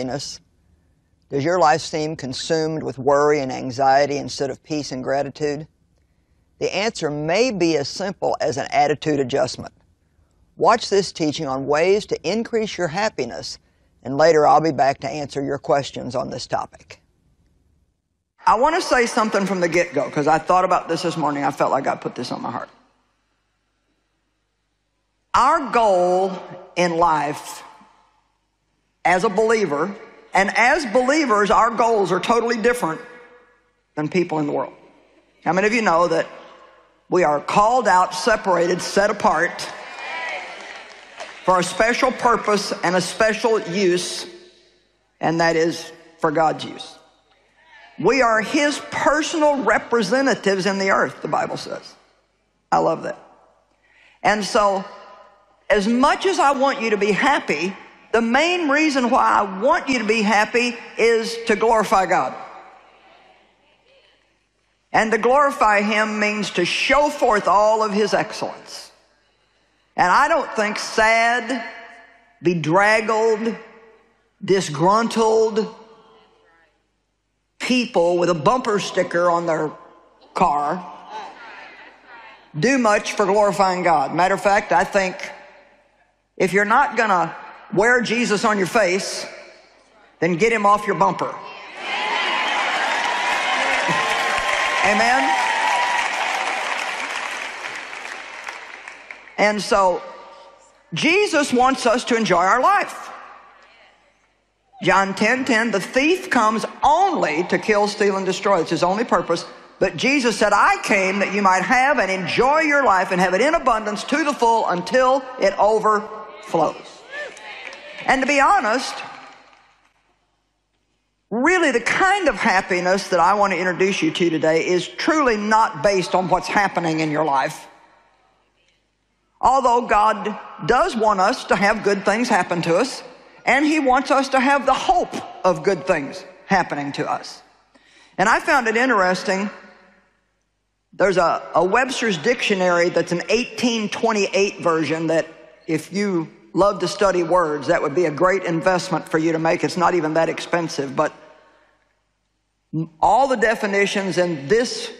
happiness? Does your life seem consumed with worry and anxiety instead of peace and gratitude? The answer may be as simple as an attitude adjustment. Watch this teaching on ways to increase your happiness, and later I'll be back to answer your questions on this topic. I want to say something from the get go because I thought about this this morning. I felt like I put this on my heart. Our goal in life as a believer, and as believers, our goals are totally different than people in the world. How many of you know that we are called out, separated, set apart for a special purpose and a special use, and that is for God's use? We are His personal representatives in the earth, the Bible says. I love that. And so, as much as I want you to be happy, the main reason why I want you to be happy is to glorify God. And to glorify Him means to show forth all of His excellence. And I don't think sad, bedraggled, disgruntled people with a bumper sticker on their car do much for glorifying God. Matter of fact, I think if you're not going to wear Jesus on your face, then get him off your bumper. Amen? And so, Jesus wants us to enjoy our life. John 10 10, the thief comes only to kill, steal, and destroy. It's his only purpose. But Jesus said, I came that you might have and enjoy your life and have it in abundance to the full until it overflows. And to be honest, really the kind of happiness that I want to introduce you to today is truly not based on what's happening in your life. Although God does want us to have good things happen to us, and He wants us to have the hope of good things happening to us. And I found it interesting. There's a, a Webster's dictionary that's an 1828 version that if you love to study words, that would be a great investment for you to make. It's not even that expensive, but all the definitions in this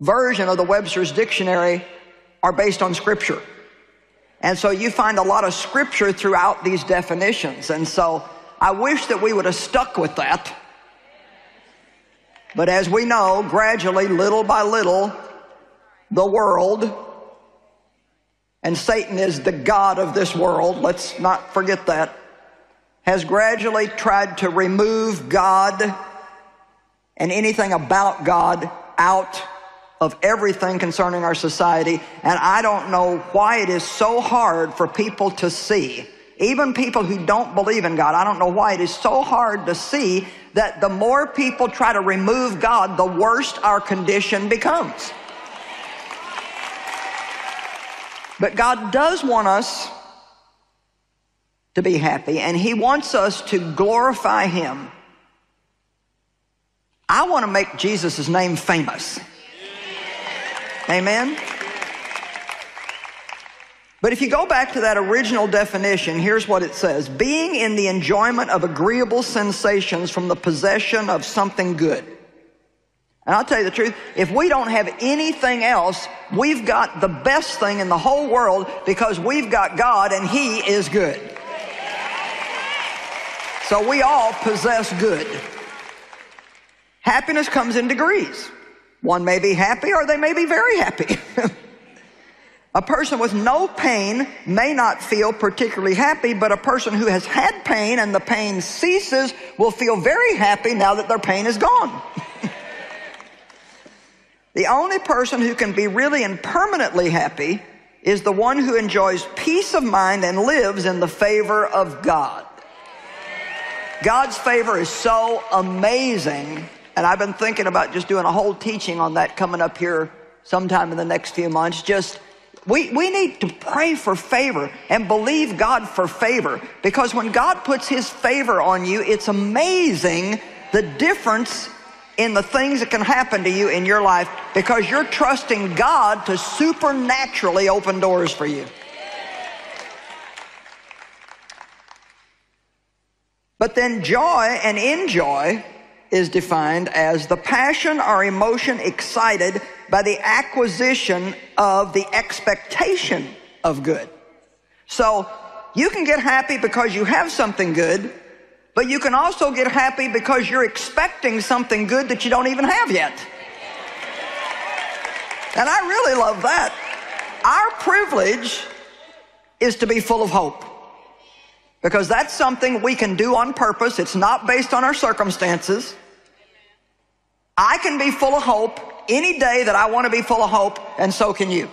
version of the Webster's dictionary are based on scripture. And so you find a lot of scripture throughout these definitions. And so I wish that we would have stuck with that. But as we know, gradually, little by little, the world and Satan is the God of this world, let's not forget that, has gradually tried to remove God and anything about God out of everything concerning our society. And I don't know why it is so hard for people to see, even people who don't believe in God, I don't know why it is so hard to see that the more people try to remove God, the worse our condition becomes. But God does want us to be happy, and He wants us to glorify Him. I want to make Jesus' name famous. Amen? But if you go back to that original definition, here's what it says being in the enjoyment of agreeable sensations from the possession of something good. And I'll tell you the truth, if we don't have anything else, we've got the best thing in the whole world because we've got God and He is good. So we all possess good. Happiness comes in degrees. One may be happy or they may be very happy. a person with no pain may not feel particularly happy, but a person who has had pain and the pain ceases will feel very happy now that their pain is gone. The only person who can be really and permanently happy is the one who enjoys peace of mind and lives in the favor of God. God's favor is so amazing. And I've been thinking about just doing a whole teaching on that coming up here sometime in the next few months. Just, we, we need to pray for favor and believe God for favor because when God puts his favor on you, it's amazing the difference in the things that can happen to you in your life because you're trusting God to supernaturally open doors for you. But then joy and enjoy is defined as the passion or emotion excited by the acquisition of the expectation of good. So you can get happy because you have something good, but you can also get happy because you're expecting something good that you don't even have yet. And I really love that. Our privilege is to be full of hope because that's something we can do on purpose. It's not based on our circumstances. I can be full of hope any day that I want to be full of hope, and so can you.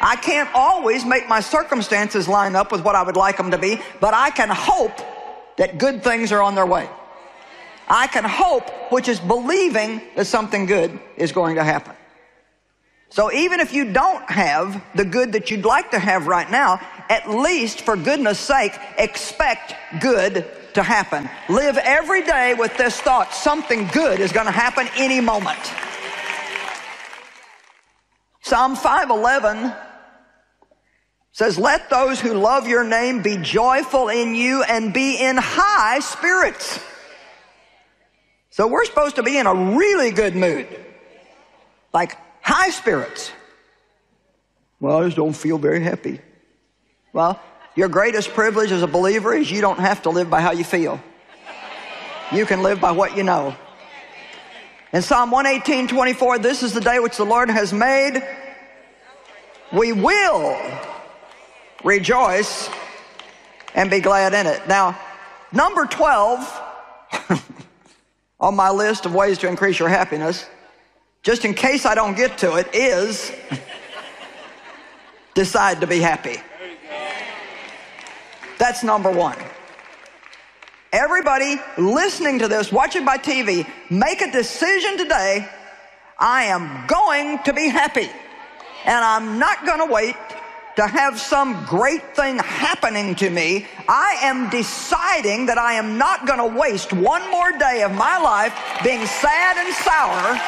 I can't always make my circumstances line up with what I would like them to be, but I can hope that good things are on their way. I can hope, which is believing that something good is going to happen. So even if you don't have the good that you'd like to have right now, at least for goodness sake, expect good to happen. Live every day with this thought something good is going to happen any moment. Psalm 511 says, Let those who love your name be joyful in you and be in high spirits. So we're supposed to be in a really good mood, like high spirits. Well, I just don't feel very happy. Well, your greatest privilege as a believer is you don't have to live by how you feel. You can live by what you know. In Psalm 118, 24, this is the day which the Lord has made. We will rejoice and be glad in it. Now, number 12 on my list of ways to increase your happiness, just in case I don't get to it, is decide to be happy. That's number one. Everybody listening to this, watching by TV, make a decision today. I am going to be happy. And I'm not going to wait to have some great thing happening to me. I am deciding that I am not going to waste one more day of my life being sad and sour.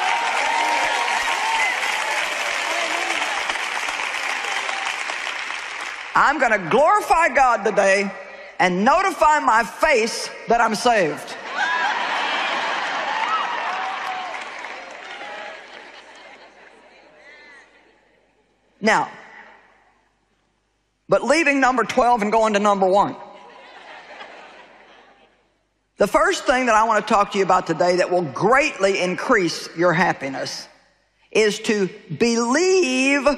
I'm going to glorify God today and notify my face that I'm saved. Now, but leaving number 12 and going to number one. The first thing that I want to talk to you about today that will greatly increase your happiness is to believe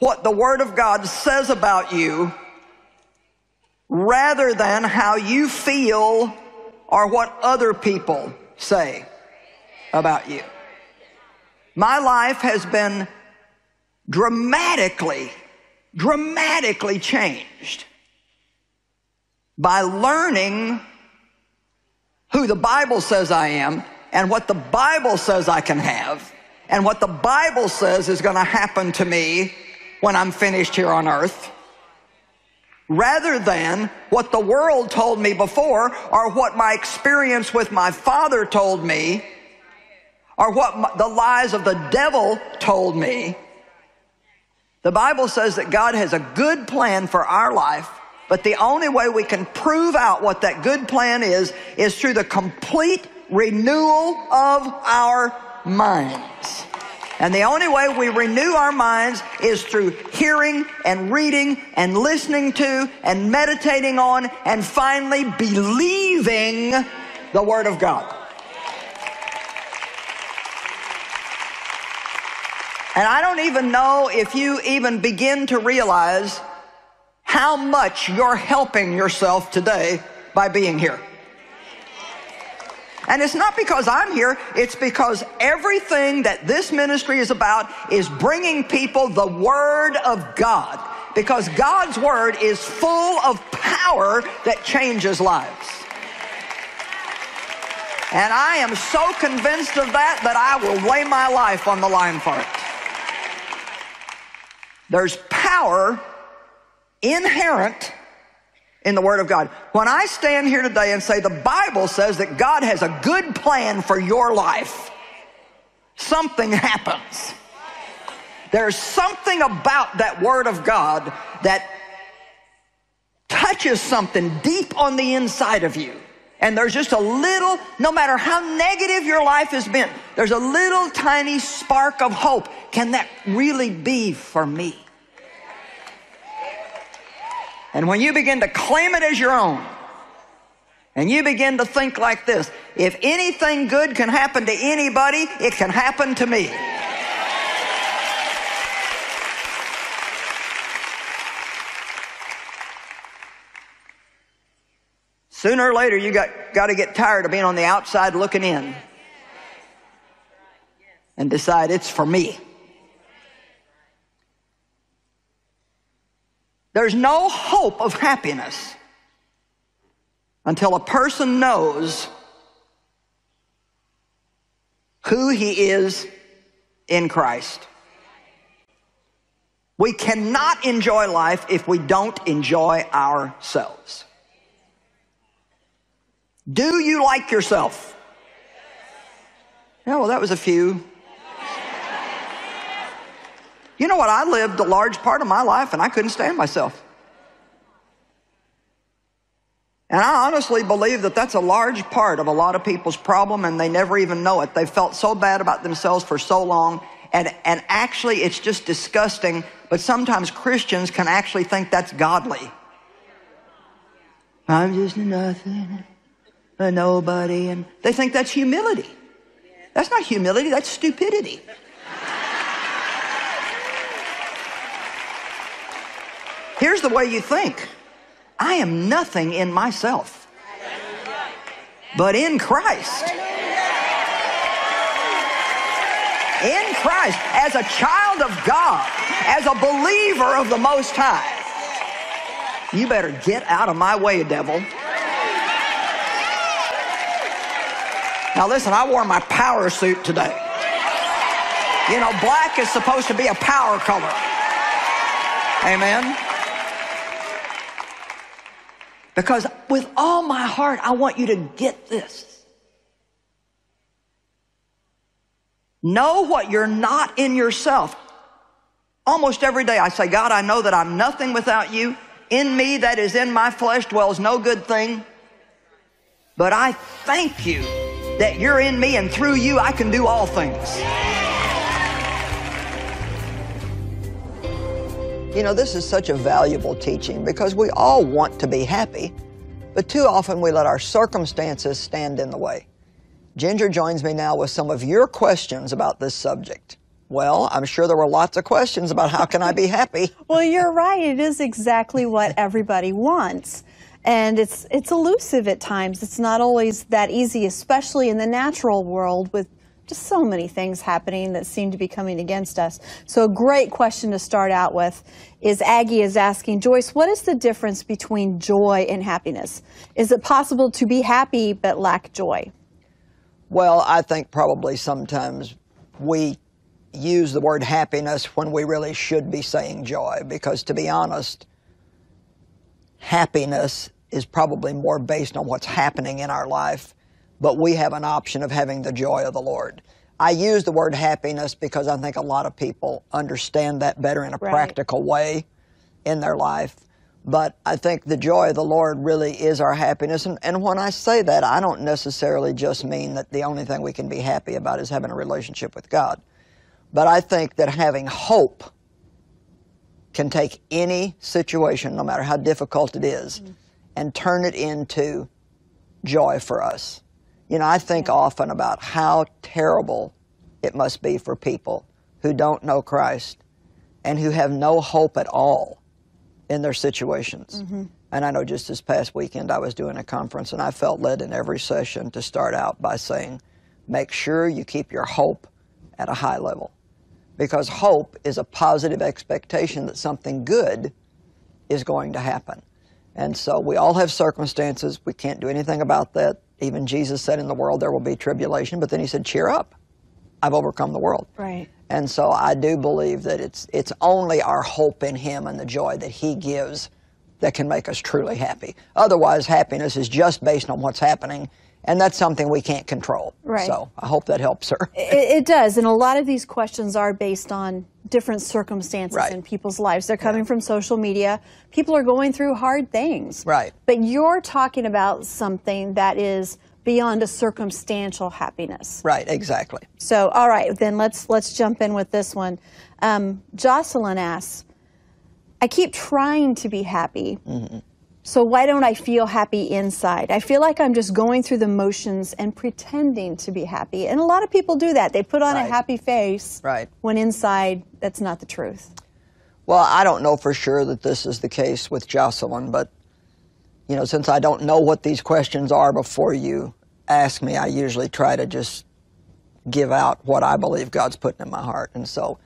what the Word of God says about you rather than how you feel or what other people say about you. My life has been dramatically, dramatically changed by learning who the Bible says I am and what the Bible says I can have and what the Bible says is going to happen to me when I'm finished here on earth rather than what the world told me before or what my experience with my father told me or what the lies of the devil told me. The Bible says that God has a good plan for our life, but the only way we can prove out what that good plan is, is through the complete renewal of our minds. And the only way we renew our minds is through hearing and reading and listening to and meditating on and finally believing the Word of God. And I don't even know if you even begin to realize how much you're helping yourself today by being here. And it's not because I'm here, it's because everything that this ministry is about is bringing people the Word of God. Because God's Word is full of power that changes lives. And I am so convinced of that that I will lay my life on the line for it. There's power inherent in the Word of God. When I stand here today and say the Bible says that God has a good plan for your life, something happens. There's something about that Word of God that touches something deep on the inside of you. And there's just a little, no matter how negative your life has been, there's a little tiny spark of hope. Can that really be for me? And when you begin to claim it as your own, and you begin to think like this if anything good can happen to anybody, it can happen to me. Sooner or later, you got, got to get tired of being on the outside looking in and decide it's for me. There's no hope of happiness until a person knows who he is in Christ. We cannot enjoy life if we don't enjoy ourselves. Do you like yourself? Yeah, well, that was a few. You know what? I lived a large part of my life and I couldn't stand myself. And I honestly believe that that's a large part of a lot of people's problem and they never even know it. They've felt so bad about themselves for so long and, and actually it's just disgusting, but sometimes Christians can actually think that's godly. I'm just nothing a nobody, and they think that's humility. That's not humility, that's stupidity. Here's the way you think I am nothing in myself, but in Christ. In Christ, as a child of God, as a believer of the Most High, you better get out of my way, devil. Now listen, I wore my power suit today. You know, black is supposed to be a power color. Amen. Because with all my heart, I want you to get this. Know what you're not in yourself. Almost every day I say, God, I know that I'm nothing without you. In me, that is in my flesh, dwells no good thing. But I thank you that you're in me and through you I can do all things. You know, this is such a valuable teaching because we all want to be happy, but too often we let our circumstances stand in the way. Ginger joins me now with some of your questions about this subject. Well, I'm sure there were lots of questions about how can I be happy. well, you're right. It is exactly what everybody wants and it's it's elusive at times. It's not always that easy, especially in the natural world with just so many things happening that seem to be coming against us. So a great question to start out with is Aggie is asking, Joyce, what is the difference between joy and happiness? Is it possible to be happy but lack joy? Well, I think probably sometimes we use the word happiness when we really should be saying joy because to be honest, happiness is probably more based on what's happening in our life, but we have an option of having the joy of the Lord. I use the word happiness because I think a lot of people understand that better in a right. practical way in their life. But I think the joy of the Lord really is our happiness. And, and when I say that, I don't necessarily just mean that the only thing we can be happy about is having a relationship with God. But I think that having hope can take any situation, no matter how difficult it is, mm. and turn it into joy for us. You know, I think often about how terrible it must be for people who don't know Christ and who have no hope at all in their situations. Mm-hmm. And I know just this past weekend I was doing a conference and I felt led in every session to start out by saying, make sure you keep your hope at a high level because hope is a positive expectation that something good is going to happen. And so we all have circumstances. We can't do anything about that. Even Jesus said, In the world there will be tribulation, but then he said, Cheer up. I've overcome the world. Right. And so I do believe that it's, it's only our hope in him and the joy that he gives that can make us truly happy. Otherwise, happiness is just based on what's happening and that's something we can't control. Right. So I hope that helps her. it, it, does, and a lot of these questions are based on different circumstances Right. in people's lives. They're coming from social media. People are going through hard things. Right. But you're talking about something that is beyond a circumstantial happiness. Right, exactly. So, all right, then let's let's jump in with this one. Um, Jocelyn asks, "I keep trying to be happy, so why don't I feel happy inside? I feel like I'm just going through the motions and pretending to be happy, and a lot of people do that. They put on Right. a happy face, Right. when inside that's not the truth. Well, I don't know for sure that this is the case with Jocelyn, but you know, since I don't know what these questions are before you ask me, I usually try to just give out what I believe God's putting in my heart. And so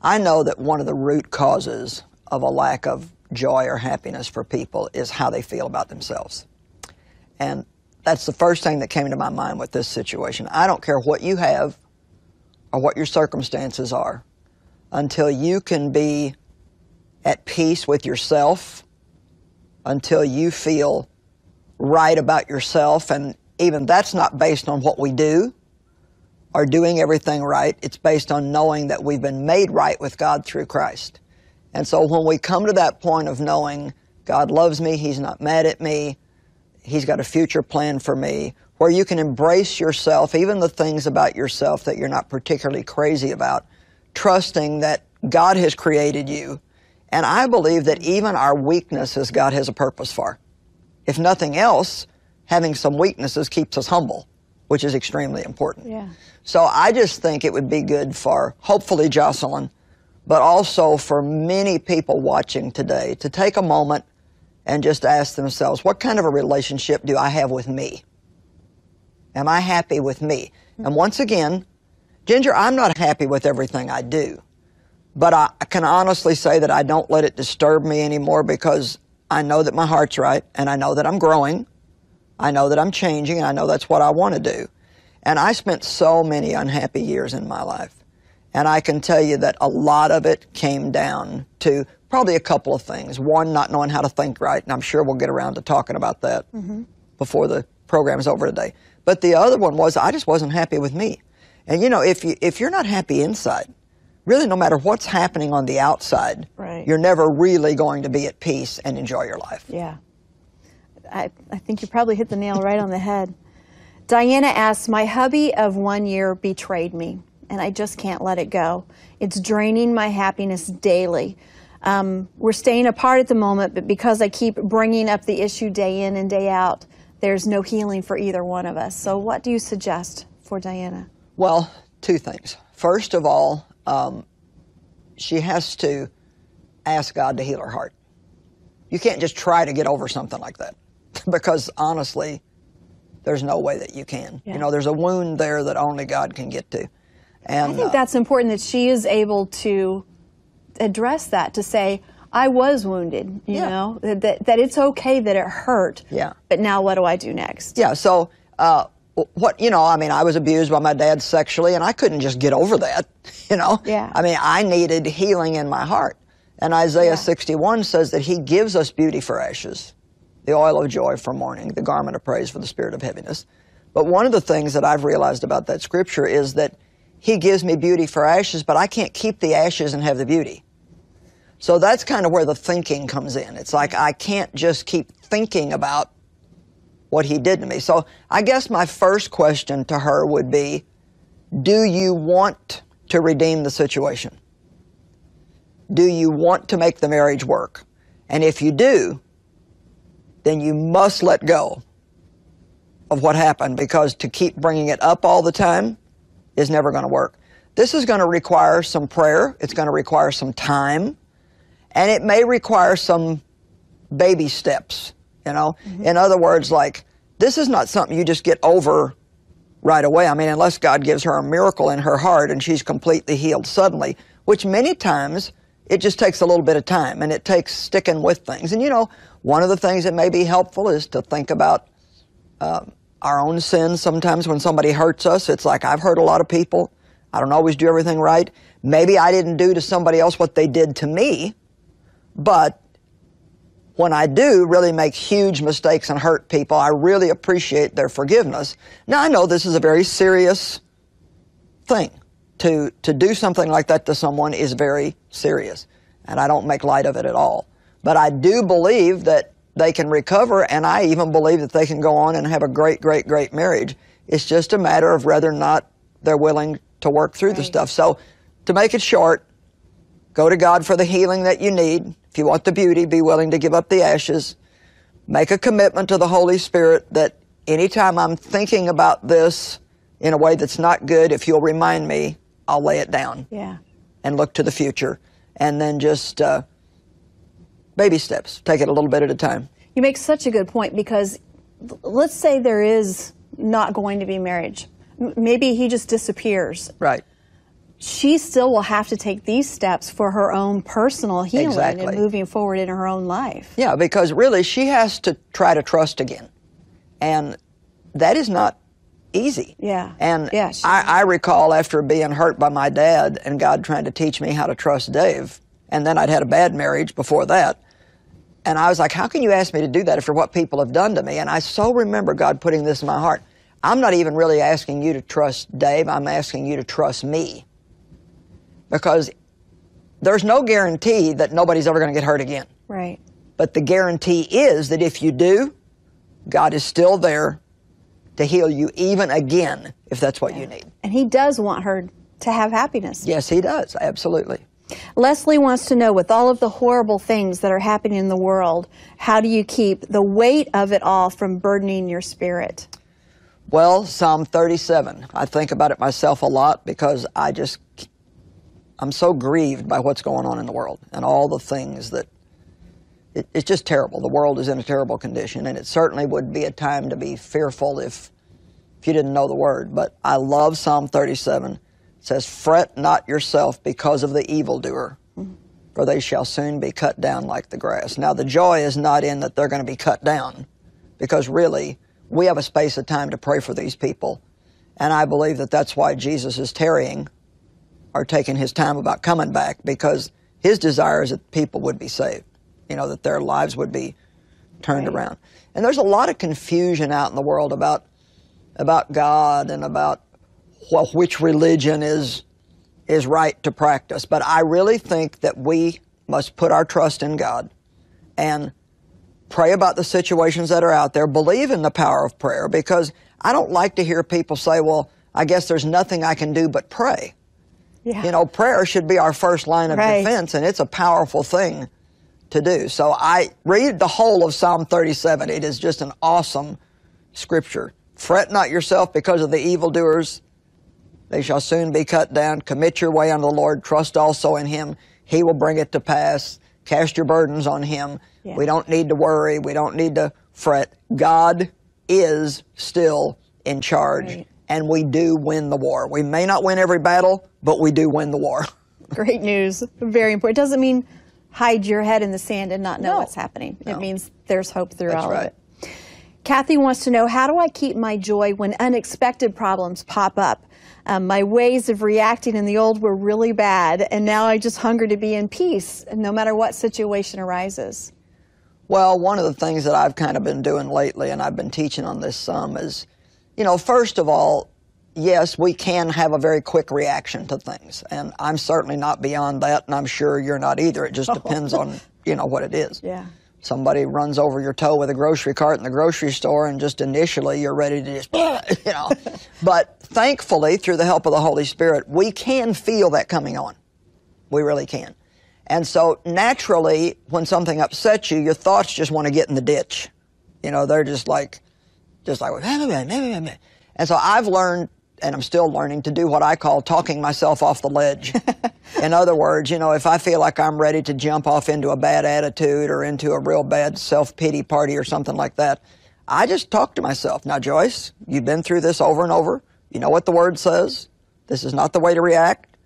I know that one of the root causes of a lack of joy or happiness for people is how they feel about themselves. And that's the first thing that came to my mind with this situation. I don't care what you have or what your circumstances are until you can be at peace with yourself, until you feel right about yourself. And even that's not based on what we do or doing everything right. It's based on knowing that we've been made right with God through Christ. And so when we come to that point of knowing God loves me, He's not mad at me, He's got a future plan for me, where you can embrace yourself, even the things about yourself that you're not particularly crazy about, trusting that God has created you. And I believe that even our weaknesses, God has a purpose for. If nothing else, having some weaknesses keeps us humble, which is extremely important. Yeah. So I just think it would be good for, hopefully, Jocelyn, but also for many people watching today to take a moment and just ask themselves, what kind of a relationship do I have with me? Am I happy with me? And once again, Ginger, I'm not happy with everything I do. But I can honestly say that I don't let it disturb me anymore because I know that my heart's right and I know that I'm growing. I know that I'm changing and I know that's what I want to do. And I spent so many unhappy years in my life. And I can tell you that a lot of it came down to probably a couple of things. One, not knowing how to think right, and I'm sure we'll get around to talking about that mm-hmm. before the program is over today. But the other one was I just wasn't happy with me. And you know, if you if you're not happy inside, really no matter what's happening on the outside, Right. you're never really going to be at peace and enjoy your life. Yeah. I, I think you probably hit the nail right on the head. Diana asks, My hubby of one year betrayed me, and I just can't let it go. It's draining my happiness daily. Um, we're staying apart at the moment, but because I keep bringing up the issue day in and day out, there's no healing for either one of us. So, what do you suggest for Diana? Well, two things. First of all, um, she has to ask God to heal her heart. You can't just try to get over something like that because honestly, there's no way that you can. Yeah. You know, there's a wound there that only God can get to. And I think uh, that's important that she is able to address that to say, I was wounded, you Yeah. know, that, that, it's okay that it hurt. Yeah. But now what do I do next? Yeah, so uh, what, you know, I mean, I was abused by my dad sexually, and I couldn't just get over that, you know? Yeah. I mean, I needed healing in my heart. And Isaiah Yeah. 61 says that he gives us beauty for ashes, the oil of joy for mourning, the garment of praise for the spirit of heaviness. But one of the things that I've realized about that scripture is that he gives me beauty for ashes, but I can't keep the ashes and have the beauty. So that's kind of where the thinking comes in. It's like I can't just keep thinking about what he did to me. So I guess my first question to her would be Do you want to redeem the situation? Do you want to make the marriage work? And if you do, then you must let go of what happened because to keep bringing it up all the time is never going to work. This is going to require some prayer, it's going to require some time, and it may require some baby steps, you know? In other words, like, this is not something you just get over right away. I mean, unless God gives her a miracle in her heart and she's completely healed suddenly, which many times it just takes a little bit of time and it takes sticking with things. And you know, one of the things that may be helpful is to think about um, our own sins. Sometimes when somebody hurts us, it's like, I've hurt a lot of people. I don't always do everything right. Maybe I didn't do to somebody else what they did to me, but when I do really make huge mistakes and hurt people, I really appreciate their forgiveness. Now, I know this is a very serious thing. to, to do something like that to someone is very serious. And I don't make light of it at all. But I do believe that they can recover, and I even believe that they can go on and have a great, great, great marriage. It's just a matter of whether or not they're willing to work through the stuff. So, to make it short, go to God for the healing that you need. If you want the beauty, be willing to give up the ashes. Make a commitment to the Holy Spirit that anytime I'm thinking about this in a way that's not good, if you'll remind me, I'll lay it down Yeah. and look to the future. And then just uh, baby steps. Take it a little bit at a time. You make such a good point because let's say there is not going to be marriage. M- Maybe he just disappears. Right. She still will have to take these steps for her own personal healing Exactly. and moving forward in her own life. Yeah, because really she has to try to trust again. And that is not easy. Yeah. And Yeah, I, I recall after being hurt by my dad and God trying to teach me how to trust Dave, and then I'd had a bad marriage before that. And I was like, how can you ask me to do that after what people have done to me? And I so remember God putting this in my heart. I'm not even really asking you to trust Dave, I'm asking you to trust me. Because there's no guarantee that nobody's ever going to get hurt again. Right. But the guarantee is that if you do, God is still there to heal you even again if that's what you need. And he does want her to have happiness. Yes, He does. Absolutely. Leslie wants to know with all of the horrible things that are happening in the world, how do you keep the weight of it all from burdening your spirit? Well, Psalm 37. I think about it myself a lot because I just, I'm so grieved by what's going on in the world and all the things that, it, it's just terrible. The world is in a terrible condition, and it certainly would be a time to be fearful if, if you didn't know the word. But I love Psalm 37. It says, Fret not yourself because of the evildoer, for they shall soon be cut down like the grass. Now, the joy is not in that they're going to be cut down, because really, we have a space of time to pray for these people. And I believe that that's why Jesus is tarrying or taking his time about coming back, because his desire is that people would be saved, you know, that their lives would be turned Right. around. And there's a lot of confusion out in the world about about God and about well, which religion is is right to practice. But I really think that we must put our trust in God and pray about the situations that are out there, believe in the power of prayer, because I don't like to hear people say, well, I guess there's nothing I can do but pray. Yeah. You know, prayer should be our first line of Right. defense, and it's a powerful thing to do. So I read the whole of Psalm 37. It is just an awesome scripture. Fret not yourself because of the evildoers. They shall soon be cut down. Commit your way unto the Lord. Trust also in Him. He will bring it to pass. Cast your burdens on Him. Yeah. We don't need to worry. We don't need to fret. God is still in charge, Right. and we do win the war. We may not win every battle, but we do win the war. Great news. Very important. It doesn't mean hide your head in the sand and not know No. what's happening. It means there's hope through That's all right. of it. Kathy wants to know how do I keep my joy when unexpected problems pop up? Um, my ways of reacting in the old were really bad, and now I just hunger to be in peace, no matter what situation arises. Well, one of the things that I've kind of been doing lately, and I've been teaching on this some, is, you know, first of all, yes, we can have a very quick reaction to things. And I'm certainly not beyond that, and I'm sure you're not either. It just depends on, you know, what it is. Yeah. Somebody runs over your toe with a grocery cart in the grocery store, and just initially you're ready to just, you know. but thankfully, through the help of the Holy Spirit, we can feel that coming on. We really can. And so naturally, when something upsets you, your thoughts just want to get in the ditch. You know, they're just like, just like, and so I've learned, and I'm still learning, to do what I call talking myself off the ledge. in other words, you know, if I feel like I'm ready to jump off into a bad attitude or into a real bad self pity party or something like that, I just talk to myself. Now, Joyce, you've been through this over and over. You know what the word says. This is not the way to react.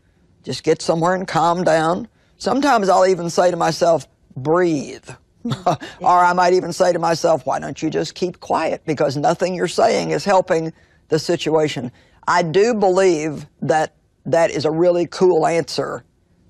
Just get somewhere and calm down. Sometimes I'll even say to myself, breathe. Hmm. or I might even say to myself, why don't you just keep quiet? Because nothing you're saying is helping the situation. I do believe that that is a really cool answer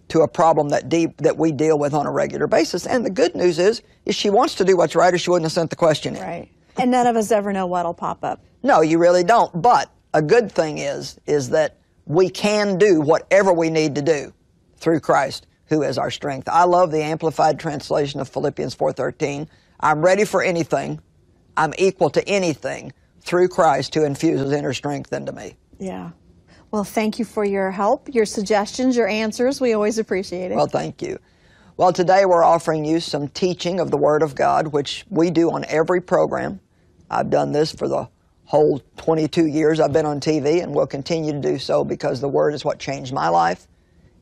to a problem that deep that we deal with on a regular basis. And the good news is, is she wants to do what's right, or she wouldn't have sent the question in. Right. And none of us ever know what'll pop up. No, you really don't. But a good thing is, is that we can do whatever we need to do through Christ who is our strength. I love the amplified translation of Philippians 4:13. I'm ready for anything. I'm equal to anything through Christ who infuses inner strength into me. Yeah. Well, thank you for your help, your suggestions, your answers. We always appreciate it. Well, thank you. Well, today we're offering you some teaching of the Word of God, which we do on every program. I've done this for the whole 22 years I've been on TV and will continue to do so because the Word is what changed my life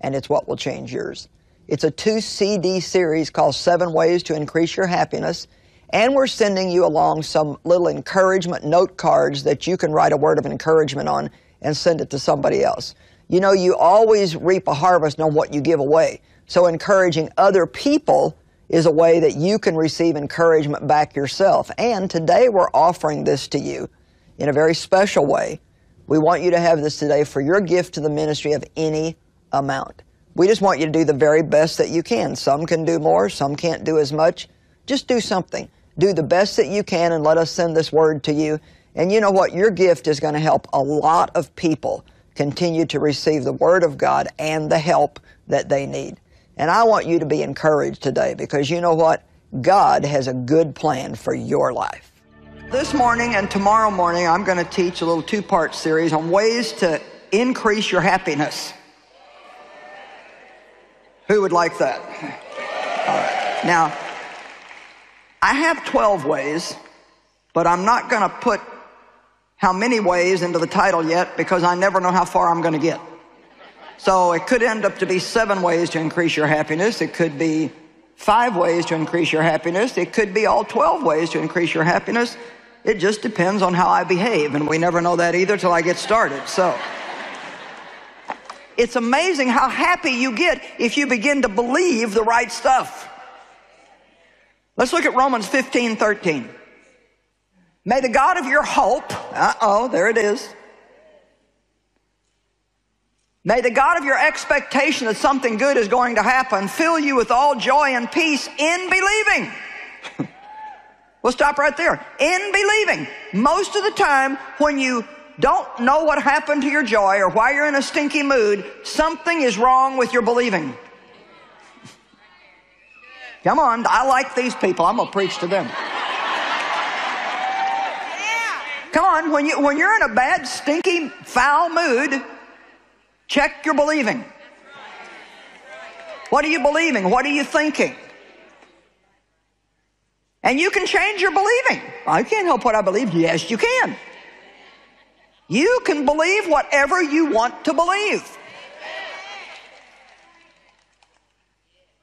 and it's what will change yours. It's a two CD series called Seven Ways to Increase Your Happiness. And we're sending you along some little encouragement note cards that you can write a word of encouragement on and send it to somebody else. You know, you always reap a harvest on what you give away. So encouraging other people is a way that you can receive encouragement back yourself. And today we're offering this to you in a very special way. We want you to have this today for your gift to the ministry of any amount. We just want you to do the very best that you can. Some can do more, some can't do as much. Just do something. Do the best that you can and let us send this word to you. And you know what? Your gift is going to help a lot of people continue to receive the word of God and the help that they need. And I want you to be encouraged today because you know what? God has a good plan for your life. This morning and tomorrow morning, I'm going to teach a little two part series on ways to increase your happiness. Who would like that? All right. Now, I have 12 ways, but I'm not going to put how many ways into the title yet because I never know how far I'm going to get. So it could end up to be seven ways to increase your happiness. It could be five ways to increase your happiness. It could be all 12 ways to increase your happiness. It just depends on how I behave, and we never know that either till I get started. So. It's amazing how happy you get if you begin to believe the right stuff. Let's look at Romans 15, 13. May the God of your hope, uh-oh, there it is. May the God of your expectation that something good is going to happen fill you with all joy and peace in believing. we'll stop right there. In believing. Most of the time, when you don't know what happened to your joy or why you're in a stinky mood, something is wrong with your believing. Come on, I like these people. I'm going to preach to them. Come on, when, you, when you're in a bad, stinky, foul mood, check your believing. What are you believing? What are you thinking? And you can change your believing. I can't help what I believe. Yes, you can. You can believe whatever you want to believe.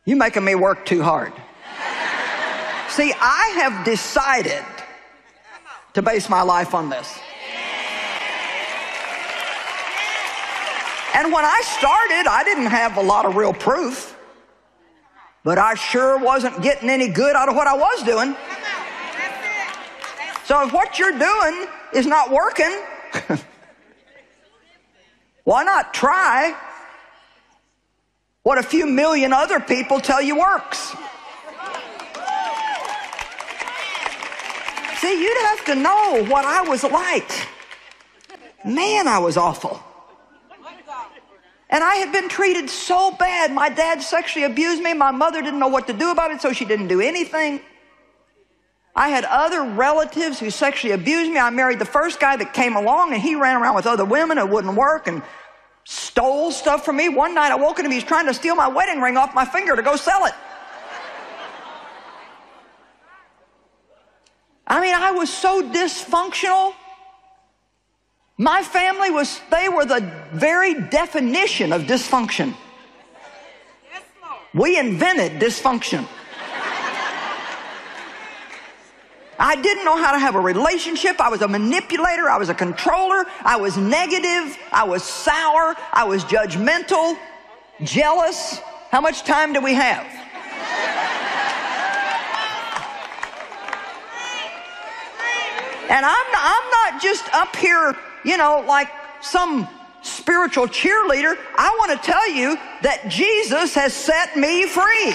You're making me work too hard. See, I have decided to base my life on this. And when I started, I didn't have a lot of real proof, but I sure wasn't getting any good out of what I was doing. So if what you're doing is not working, Why not try what a few million other people tell you works? See, you'd have to know what I was like. Man, I was awful. And I had been treated so bad. My dad sexually abused me. My mother didn't know what to do about it, so she didn't do anything. I had other relatives who sexually abused me. I married the first guy that came along and he ran around with other women who wouldn't work and stole stuff from me. One night I woke up and he was trying to steal my wedding ring off my finger to go sell it. I mean, I was so dysfunctional. My family was, they were the very definition of dysfunction. We invented dysfunction. I didn't know how to have a relationship. I was a manipulator. I was a controller. I was negative. I was sour. I was judgmental, jealous. How much time do we have? And I'm I'm not just up here, you know, like some spiritual cheerleader. I want to tell you that Jesus has set me free.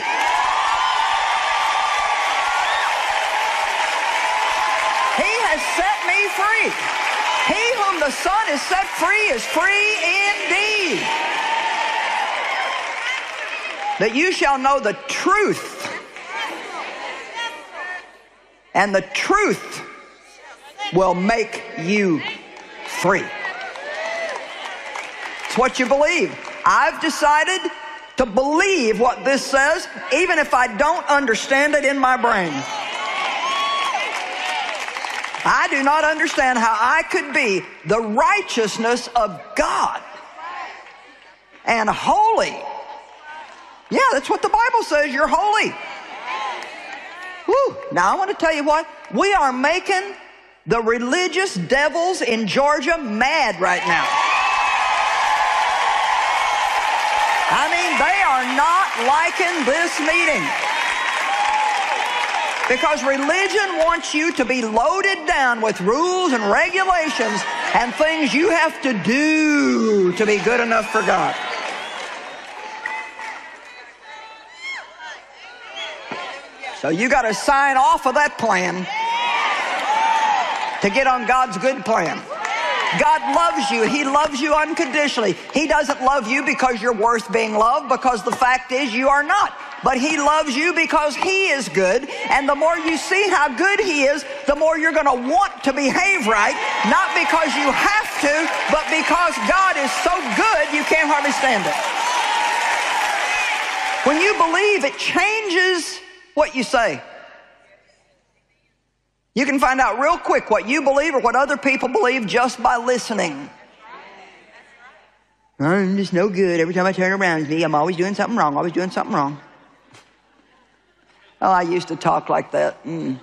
He has set me free. He whom the Son is set free is free indeed. That you shall know the truth. And the truth will make you free. It's what you believe. I've decided to believe what this says, even if I don't understand it in my brain. I do not understand how I could be the righteousness of God and holy. Yeah, that's what the Bible says. You're holy. Woo. Now, I want to tell you what. We are making the religious devils in Georgia mad right now. I mean, they are not liking this meeting. Because religion wants you to be loaded down with rules and regulations and things you have to do to be good enough for God. So you got to sign off of that plan to get on God's good plan. God loves you. He loves you unconditionally. He doesn't love you because you're worth being loved, because the fact is you are not. But He loves you because He is good. And the more you see how good He is, the more you're going to want to behave right, not because you have to, but because God is so good you can't hardly stand it. When you believe, it changes what you say. You can find out real quick what you believe or what other people believe just by listening. I'm just no good. Every time I turn around me, I'm always doing something wrong, always doing something wrong. Oh, I used to talk like that. Mm.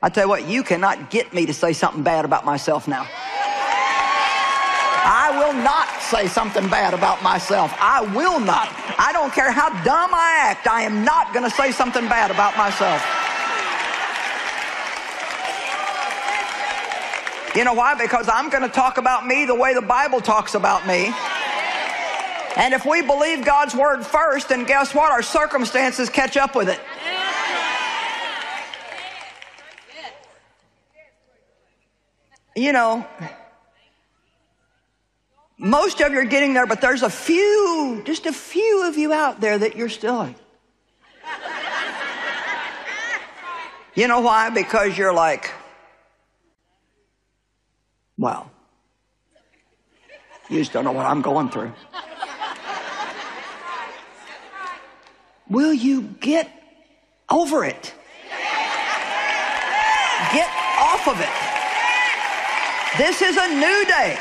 I tell you what, you cannot get me to say something bad about myself now. I will not say something bad about myself. I will not. I don't care how dumb I act, I am not going to say something bad about myself. You know why? Because I'm going to talk about me the way the Bible talks about me. And if we believe God's word first, then guess what? Our circumstances catch up with it. You know, most of you are getting there, but there's a few, just a few of you out there that you're still. You know why? Because you're like, well, you just don't know what I'm going through. Will you get over it? Get off of it. This is a new day.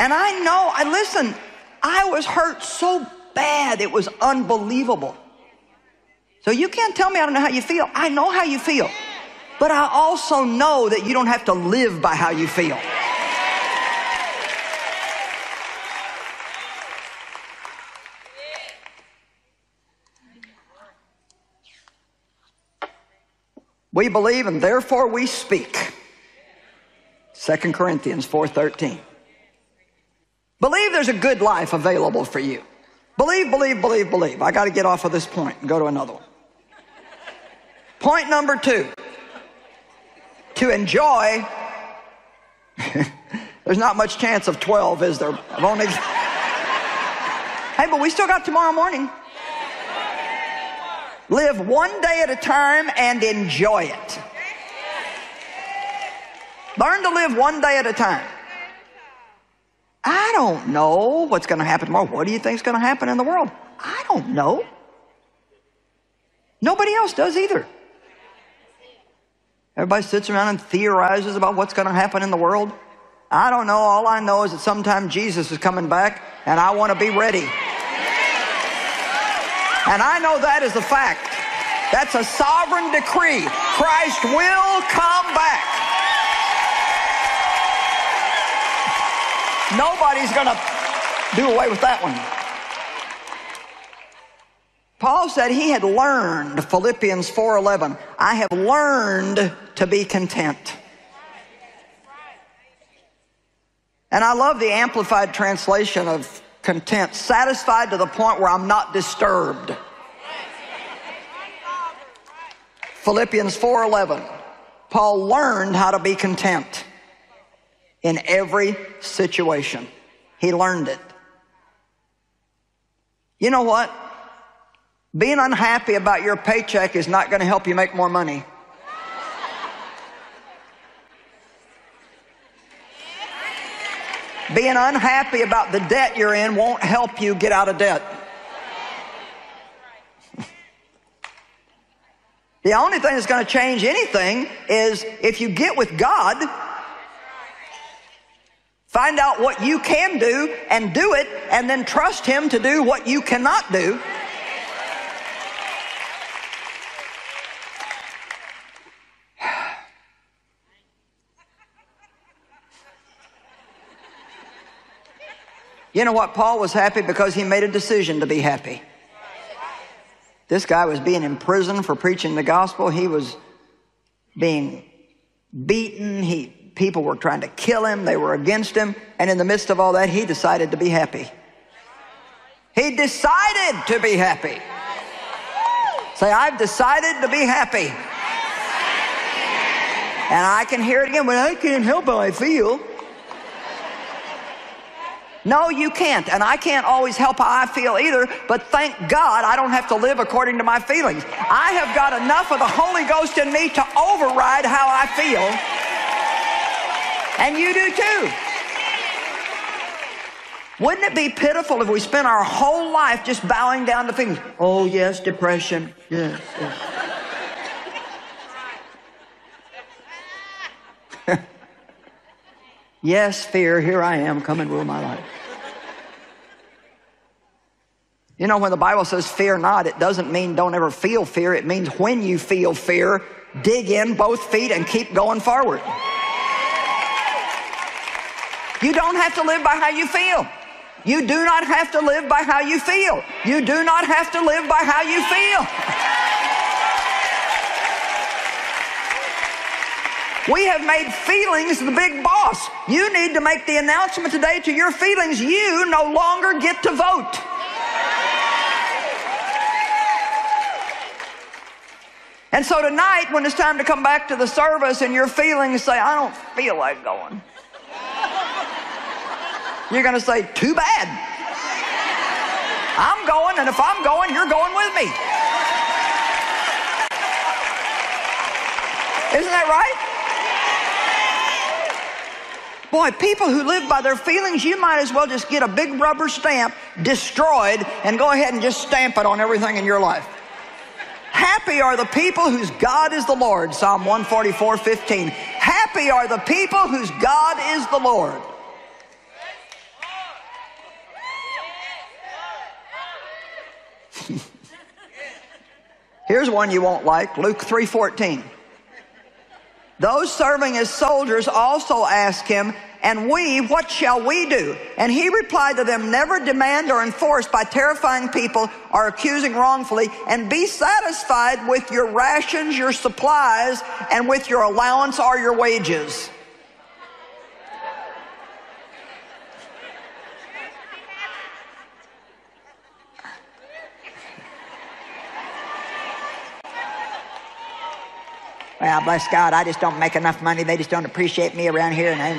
And I know, I listen, I was hurt so bad, it was unbelievable. So you can't tell me I don't know how you feel. I know how you feel. But I also know that you don't have to live by how you feel. We believe and therefore we speak. 2 Corinthians 4:13. Believe there's a good life available for you. Believe, believe, believe, believe. I got to get off of this point and go to another one. Point number 2 to enjoy, there's not much chance of 12, is there? I've only. hey, but we still got tomorrow morning. Live one day at a time and enjoy it. Learn to live one day at a time. I don't know what's going to happen tomorrow. What do you think is going to happen in the world? I don't know. Nobody else does either. Everybody sits around and theorizes about what's going to happen in the world. I don't know. All I know is that sometime Jesus is coming back and I want to be ready. And I know that is a fact. That's a sovereign decree. Christ will come back. Nobody's going to do away with that one. Paul said he had learned, Philippians 4:11, I have learned to be content. And I love the amplified translation of content, satisfied to the point where I'm not disturbed. Philippians 4:11. Paul learned how to be content in every situation. He learned it. You know what? Being unhappy about your paycheck is not going to help you make more money. Being unhappy about the debt you're in won't help you get out of debt. the only thing that's going to change anything is if you get with God, find out what you can do and do it, and then trust Him to do what you cannot do. You know what? Paul was happy because he made a decision to be happy. This guy was being imprisoned for preaching the gospel. He was being beaten. He, people were trying to kill him. They were against him. And in the midst of all that, he decided to be happy. He decided to be happy. Say, I've decided to be happy. And I can hear it again, but I can't help how I feel. No, you can't. And I can't always help how I feel either, but thank God I don't have to live according to my feelings. I have got enough of the Holy Ghost in me to override how I feel. And you do too. Wouldn't it be pitiful if we spent our whole life just bowing down to feelings? Oh, yes, depression. Yes, yes. Yes, fear, here I am, come and rule my life. You know, when the Bible says fear not, it doesn't mean don't ever feel fear. It means when you feel fear, dig in both feet and keep going forward. You don't have to live by how you feel. You do not have to live by how you feel. You do not have to live by how you feel. We have made feelings the big boss. You need to make the announcement today to your feelings. You no longer get to vote. And so tonight, when it's time to come back to the service and your feelings say, I don't feel like going, you're going to say, Too bad. I'm going, and if I'm going, you're going with me. Isn't that right? Boy, people who live by their feelings, you might as well just get a big rubber stamp, destroyed, and go ahead and just stamp it on everything in your life. Happy are the people whose God is the Lord, Psalm 144 15. Happy are the people whose God is the Lord. Here's one you won't like Luke 3:14. Those serving as soldiers also asked him, and we, what shall we do? And he replied to them, Never demand or enforce by terrifying people or accusing wrongfully, and be satisfied with your rations, your supplies, and with your allowance or your wages. Well, bless God, I just don't make enough money. They just don't appreciate me around here. And I,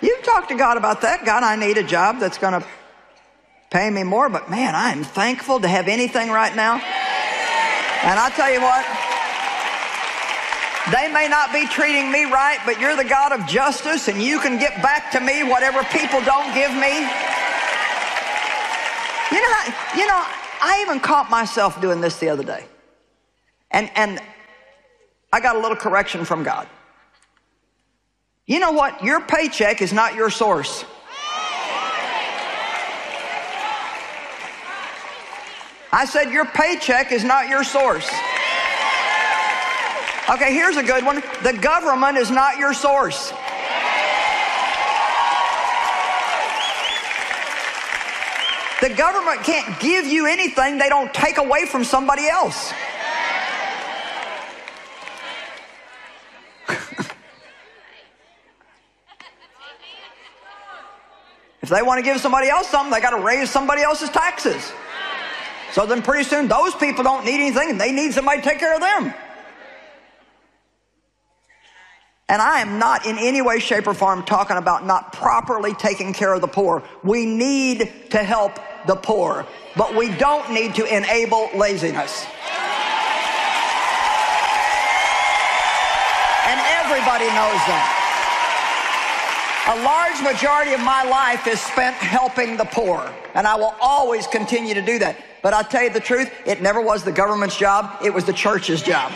you talk to God about that. God, I need a job that's going to pay me more, but man, I'm thankful to have anything right now. And I tell you what, they may not be treating me right, but you're the God of justice, and you can get back to me whatever people don't give me. You know, you know, I even caught myself doing this the other day. And, and I got a little correction from God. You know what? Your paycheck is not your source. I said, Your paycheck is not your source. Okay, here's a good one. The government is not your source. The government can't give you anything they don't take away from somebody else. if they want to give somebody else something, they got to raise somebody else's taxes. So then pretty soon those people don't need anything and they need somebody to take care of them. And I am not in any way, shape, or form talking about not properly taking care of the poor. We need to help the poor, but we don't need to enable laziness. And everybody knows that. A large majority of my life is spent helping the poor, and I will always continue to do that. But I'll tell you the truth, it never was the government's job, it was the church's job.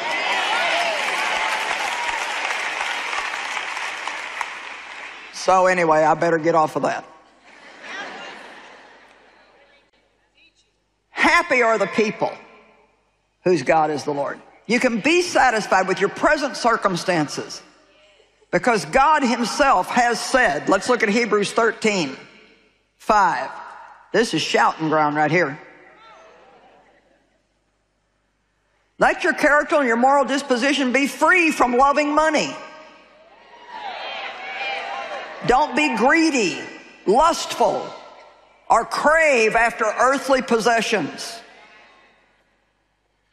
So, anyway, I better get off of that. Happy are the people whose God is the Lord. You can be satisfied with your present circumstances because God Himself has said, let's look at Hebrews 13 5. This is shouting ground right here. Let your character and your moral disposition be free from loving money. Don't be greedy, lustful, or crave after earthly possessions.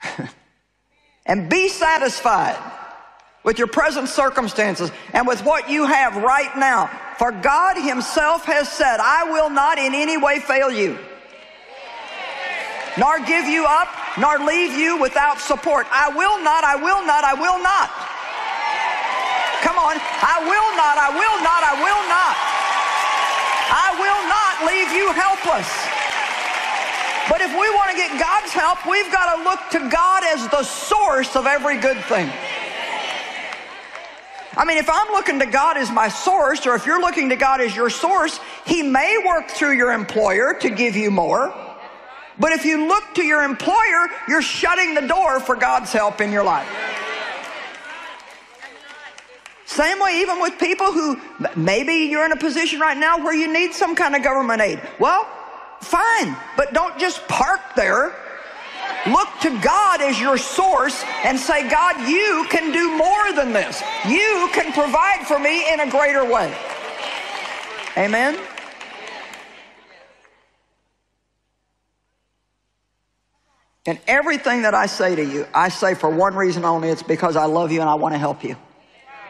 and be satisfied with your present circumstances and with what you have right now. For God Himself has said, I will not in any way fail you, nor give you up, nor leave you without support. I will not, I will not, I will not. Come on, I will not, I will not, I will not. I will leave you helpless. But if we want to get God's help, we've got to look to God as the source of every good thing. I mean, if I'm looking to God as my source, or if you're looking to God as your source, He may work through your employer to give you more. But if you look to your employer, you're shutting the door for God's help in your life. Same way, even with people who maybe you're in a position right now where you need some kind of government aid. Well, fine, but don't just park there Look to God as your source and say, God, you can do more than this. You can provide for me in a greater way. Amen? And everything that I say to you, I say for one reason only it's because I love you and I want to help you.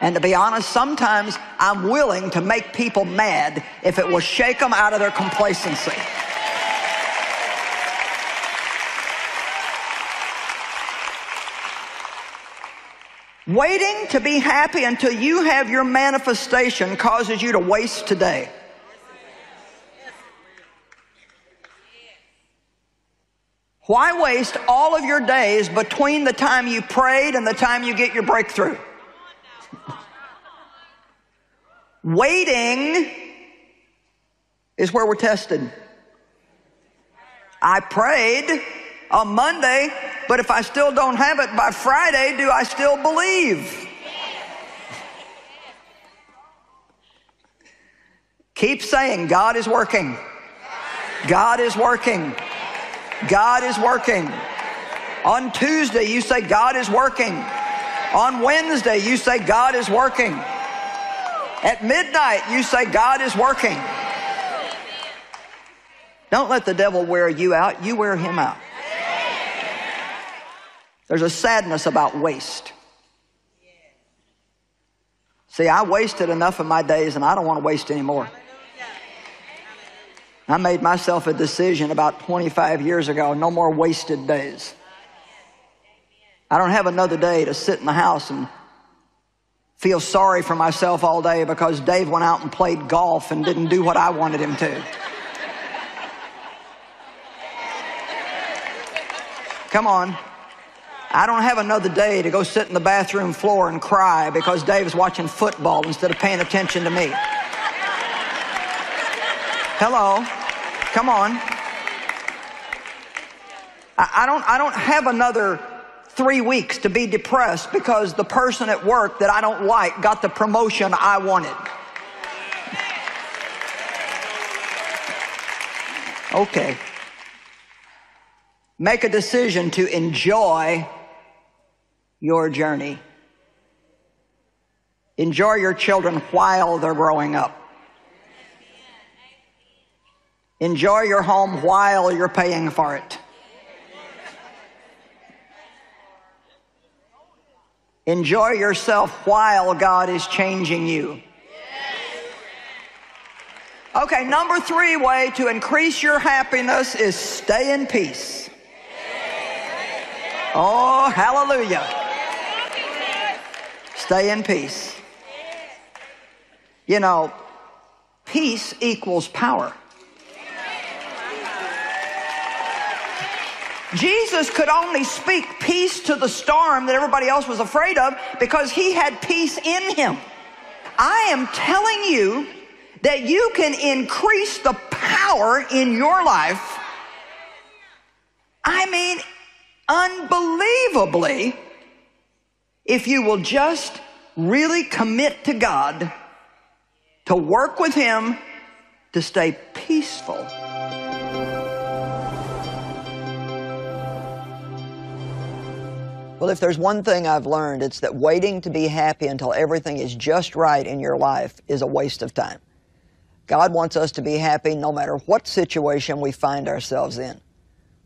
And to be honest, sometimes I'm willing to make people mad if it will shake them out of their complacency. Waiting to be happy until you have your manifestation causes you to waste today. Why waste all of your days between the time you prayed and the time you get your breakthrough? Waiting is where we're tested. I prayed on Monday, but if I still don't have it by Friday, do I still believe? Keep saying, God is working. God is working. God is working. On Tuesday, you say, God is working. On Wednesday, you say, God is working. At midnight, you say, God is working. Don't let the devil wear you out, you wear him out. There's a sadness about waste. See, I wasted enough of my days and I don't want to waste any more. I made myself a decision about 25 years ago no more wasted days. I don't have another day to sit in the house and feel sorry for myself all day because Dave went out and played golf and didn't do what I wanted him to. Come on. I don't have another day to go sit in the bathroom floor and cry because Dave's watching football instead of paying attention to me. Hello. Come on. I, don't, I don't have another three weeks to be depressed because the person at work that I don't like got the promotion I wanted. Okay. Make a decision to enjoy your journey. Enjoy your children while they're growing up. Enjoy your home while you're paying for it. Enjoy yourself while God is changing you. Okay, number three way to increase your happiness is stay in peace. Oh, hallelujah. Stay in peace. You know, peace equals power. Jesus could only speak peace to the storm that everybody else was afraid of because he had peace in him. I am telling you that you can increase the power in your life. I mean, unbelievably, if you will just really commit to God, to work with Him, to stay peaceful. Well, if there's one thing I've learned, it's that waiting to be happy until everything is just right in your life is a waste of time. God wants us to be happy no matter what situation we find ourselves in.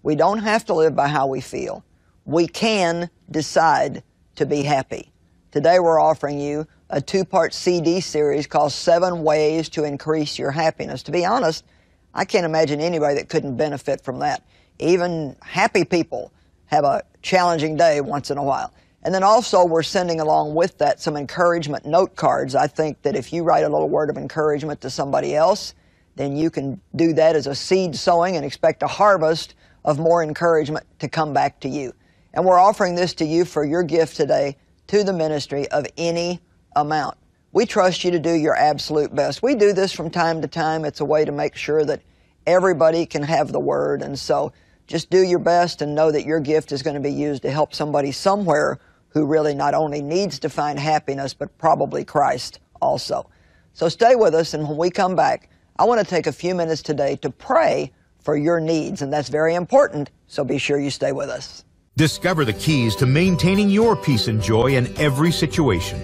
We don't have to live by how we feel. We can decide to be happy. Today we're offering you a two part CD series called Seven Ways to Increase Your Happiness. To be honest, I can't imagine anybody that couldn't benefit from that. Even happy people have a challenging day once in a while. And then also, we're sending along with that some encouragement note cards. I think that if you write a little word of encouragement to somebody else, then you can do that as a seed sowing and expect a harvest of more encouragement to come back to you. And we're offering this to you for your gift today to the ministry of any amount. We trust you to do your absolute best. We do this from time to time. It's a way to make sure that everybody can have the word. And so just do your best and know that your gift is going to be used to help somebody somewhere who really not only needs to find happiness, but probably Christ also. So stay with us, and when we come back, I want to take a few minutes today to pray for your needs, and that's very important, so be sure you stay with us. Discover the keys to maintaining your peace and joy in every situation.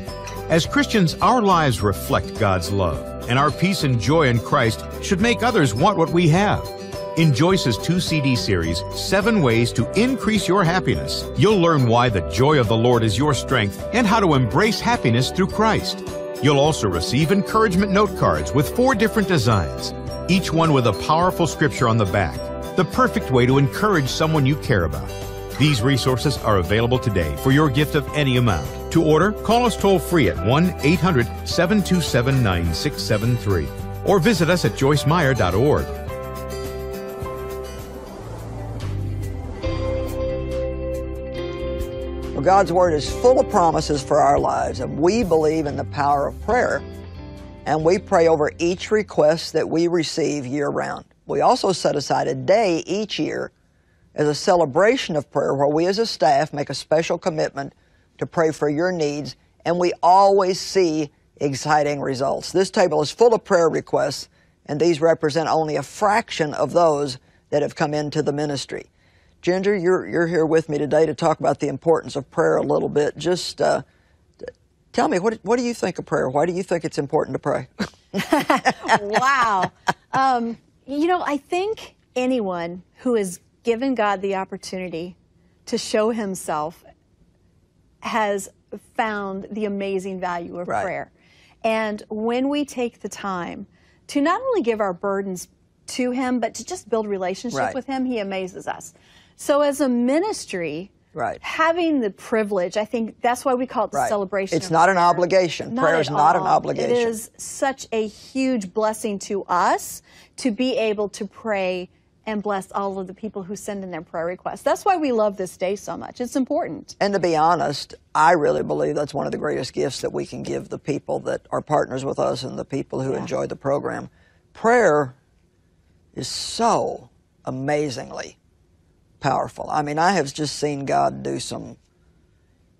As Christians, our lives reflect God's love, and our peace and joy in Christ should make others want what we have. In Joyce's two CD series, Seven Ways to Increase Your Happiness, you'll learn why the joy of the Lord is your strength and how to embrace happiness through Christ. You'll also receive encouragement note cards with four different designs, each one with a powerful scripture on the back, the perfect way to encourage someone you care about. These resources are available today for your gift of any amount. To order, call us toll free at 1 800 727 9673 or visit us at joycemeyer.org. God's Word is full of promises for our lives, and we believe in the power of prayer. And we pray over each request that we receive year round. We also set aside a day each year as a celebration of prayer where we as a staff make a special commitment to pray for your needs, and we always see exciting results. This table is full of prayer requests, and these represent only a fraction of those that have come into the ministry. Ginger, you're, you're here with me today to talk about the importance of prayer a little bit. Just uh, tell me, what, what do you think of prayer? Why do you think it's important to pray? wow. Um, you know, I think anyone who has given God the opportunity to show himself has found the amazing value of Right. prayer. And when we take the time to not only give our burdens to him, but to just build relationship Right. with him, he amazes us. So as a ministry, Right. having the privilege, I think that's why we call it the Right. celebration. It's not an prayer. obligation. Prayer at is not an obligation. It is such a huge blessing to us to be able to pray and bless all of the people who send in their prayer requests. That's why we love this day so much. It's important. And to be honest, I really believe that's one of the greatest gifts that we can give the people that are partners with us and the people who enjoy the program. Prayer is so amazingly powerful. I mean, I have just seen God do some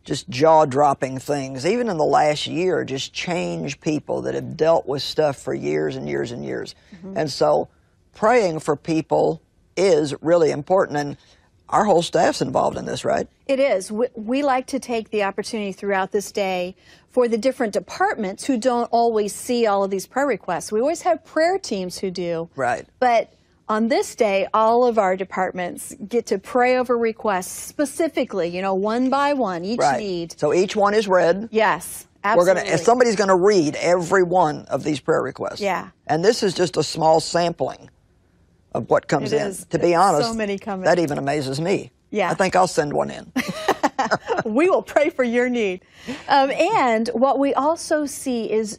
just jaw dropping things, even in the last year, just change people that have dealt with stuff for years and years and years. Mm-hmm. And so praying for people is really important. And our whole staff's involved in this, right? It is. We, we like to take the opportunity throughout this day for the different departments who don't always see all of these prayer requests. We always have prayer teams who do. Right. But On this day, all of our departments get to pray over requests specifically, you know, one by one, each Right. need. So each one is read. Yes, Absolutely. We're gonna somebody's gonna read every one of these prayer requests. Yeah. And this is just a small sampling of what comes It in. is. To be honest, So many come that even amazes me. Yeah. I think I'll send one in. we will pray for your need. Um, and what we also see is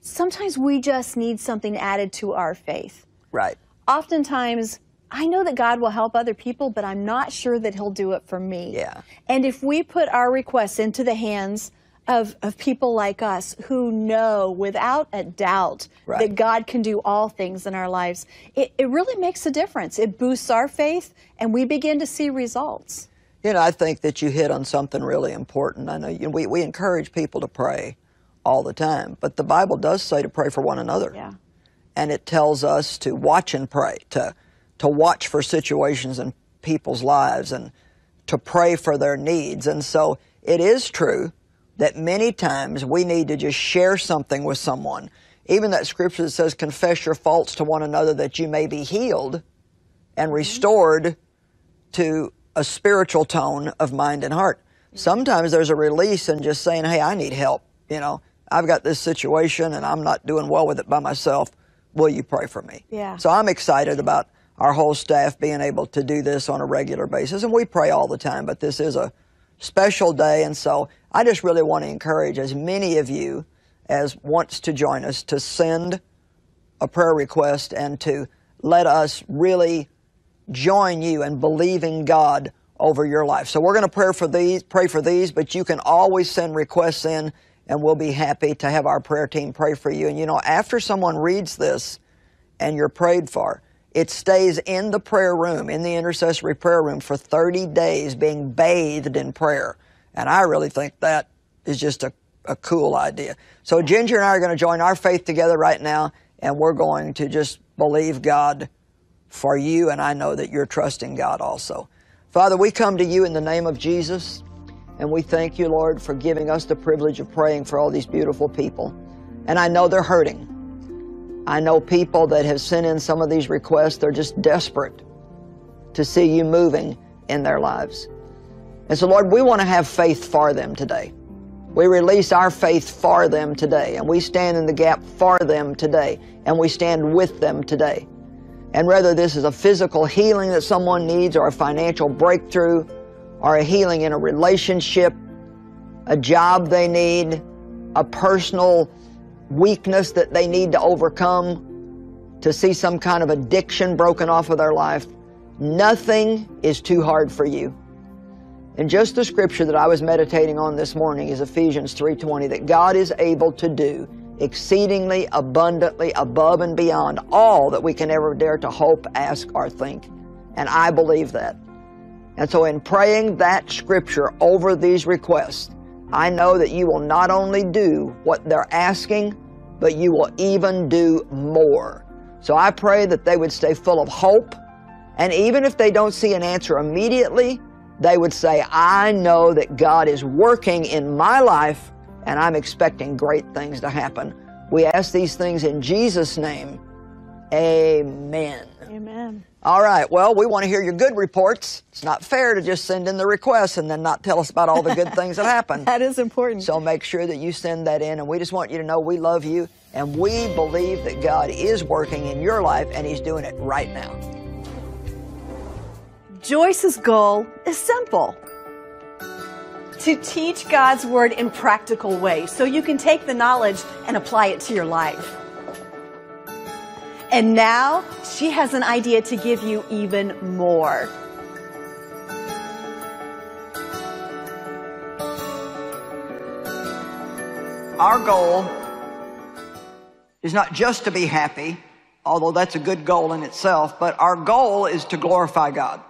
sometimes we just need something added to our faith. right. Oftentimes, I know that God will help other people, but I'm not sure that He'll do it for me. Yeah. And if we put our requests into the hands of, of people like us who know without a doubt Right. that God can do all things in our lives, it, it really makes a difference. It boosts our faith, and we begin to see results. You know, I think that you hit on something really important. I know you, we, we encourage people to pray all the time, but the Bible does say to pray for one another. Yeah. And it tells us to watch and pray, to, to watch for situations in people's lives and to pray for their needs. And so it is true that many times we need to just share something with someone. Even that scripture that says, confess your faults to one another that you may be healed and mm-hmm. restored to a spiritual tone of mind and heart. Mm-hmm. Sometimes there's a release in just saying, hey, I need help. You know, I've got this situation and I'm not doing well with it by myself. Will you pray for me? Yeah. So I'm excited about our whole staff being able to do this on a regular basis. And we pray all the time, but this is a special day. And so I just really want to encourage as many of you as wants to join us to send a prayer request and to let us really join you in believing God over your life. So we're going to pray for these, pray for these, but you can always send requests in and we'll be happy to have our prayer team pray for you. And you know, after someone reads this and you're prayed for, it stays in the prayer room, in the intercessory prayer room for 30 days being bathed in prayer. And I really think that is just a, a cool idea. So Ginger and I are going to join our faith together right now and we're going to just believe God for you, and I know that you're trusting God also. Father, we come to you in the name of Jesus, and we thank you, Lord, for giving us the privilege of praying for all these beautiful people. And I know they're hurting. I know people that have sent in some of these requests, they're just desperate to see you moving in their lives. And so, Lord, we want to have faith for them today. We release our faith for them today, and we stand in the gap for them today, and we stand with them today. And whether this is a physical healing that someone needs, or a financial breakthrough, or a healing in a relationship, a job they need, a personal weakness that they need to overcome, to see some kind of addiction broken off of their life, nothing is too hard for you. And just the scripture that I was meditating on this morning is Ephesians 3:20 that God is able to do exceedingly abundantly above and beyond all that we can ever dare to hope, ask or think. And I believe that. And so in praying that scripture over these requests, I know that you will not only do what they're asking, but you will even do more. So I pray that they would stay full of hope, and even if they don't see an answer immediately, they would say, I know that God is working in my life and I'm expecting great things to happen. We ask these things in Jesus' name. Amen. Amen. All right, well, we want to hear your good reports. It's not fair to just send in the requests and then not tell us about all the good things that happen. That is important. So make sure that you send that in, and we just want you to know we love you and we believe that God is working in your life and He's doing it right now. Joyce's goal is simple to teach God's Word in practical ways so you can take the knowledge and apply it to your life. And now she has an idea to give you even more. Our goal is not just to be happy, although that's a good goal in itself, but our goal is to glorify God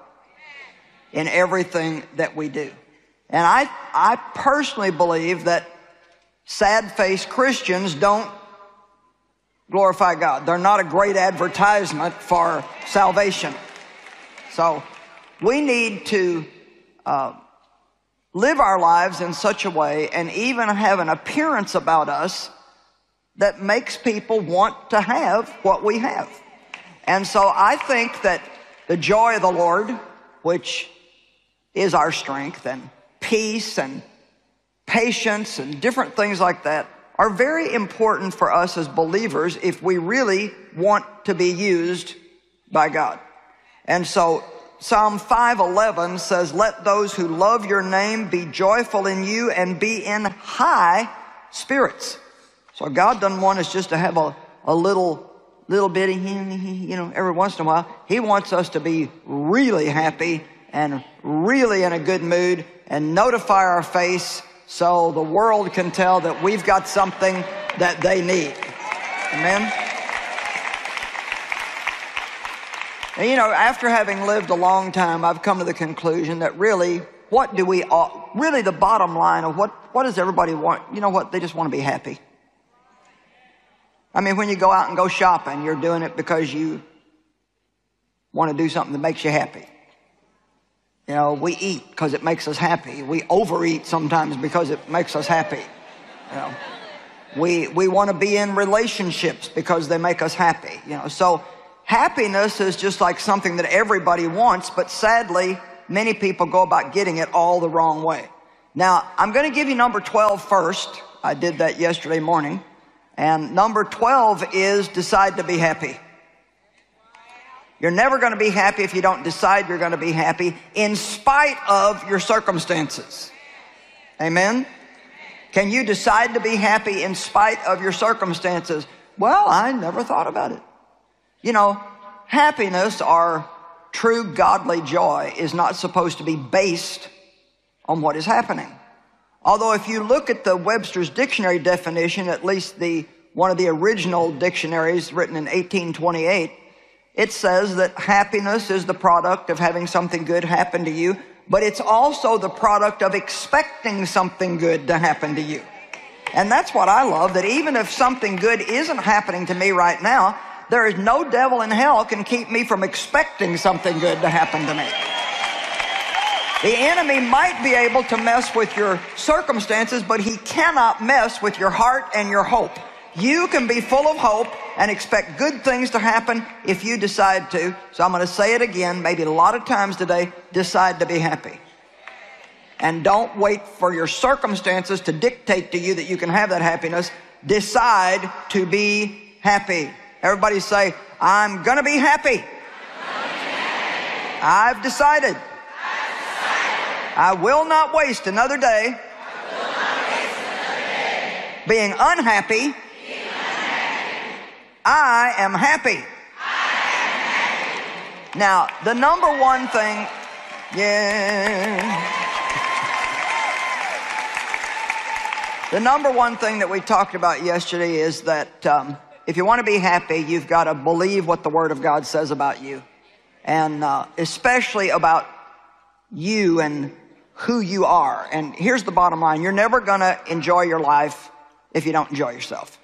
in everything that we do. And I, I personally believe that sad faced Christians don't glorify God. They're not a great advertisement for salvation. So we need to uh, live our lives in such a way and even have an appearance about us that makes people want to have what we have. And so I think that the joy of the Lord, which is our strength, and peace and patience and different things like that, are very important for us as believers if we really want to be used by God. And so Psalm 511 says, let those who love your name be joyful in you and be in high spirits. So God doesn't want us just to have a, a little, little bitty, you know, every once in a while. He wants us to be really happy and really in a good mood and notify our face so the world can tell that we've got something that they need. Amen. And you know, after having lived a long time, I've come to the conclusion that really, what do we all, really the bottom line of what, what does everybody want? You know what? They just want to be happy. I mean, when you go out and go shopping, you're doing it because you want to do something that makes you happy. You know, we eat because it makes us happy. We overeat sometimes because it makes us happy. You know, we, we want to be in relationships because they make us happy. You know, so happiness is just like something that everybody wants, but sadly, many people go about getting it all the wrong way. Now, I'm going to give you number 12 first. I did that yesterday morning. And number 12 is decide to be happy. You're never going to be happy if you don't decide you're going to be happy in spite of your circumstances. Amen? Can you decide to be happy in spite of your circumstances? Well, I never thought about it. You know, happiness or true godly joy is not supposed to be based on what is happening. Although if you look at the Webster's dictionary definition, at least the one of the original dictionaries written in 1828, it says that happiness is the product of having something good happen to you, but it's also the product of expecting something good to happen to you. And that's what I love, that even if something good isn't happening to me right now, there is no devil in hell can keep me from expecting something good to happen to me. The enemy might be able to mess with your circumstances, but he cannot mess with your heart and your hope. You can be full of hope and expect good things to happen if you decide to. So I'm going to say it again, maybe a lot of times today, decide to be happy. And don't wait for your circumstances to dictate to you that you can have that happiness. Decide to be happy. Everybody say, I'm going to be happy. I've decided. I will not waste another day being unhappy I am happy. Now, the number one thing, yeah. The number one thing that we talked about yesterday is that um, if you want to be happy, you've got to believe what the Word of God says about you. And uh, especially about you and who you are. And here's the bottom line. You're never going to enjoy your life if you don't enjoy yourself.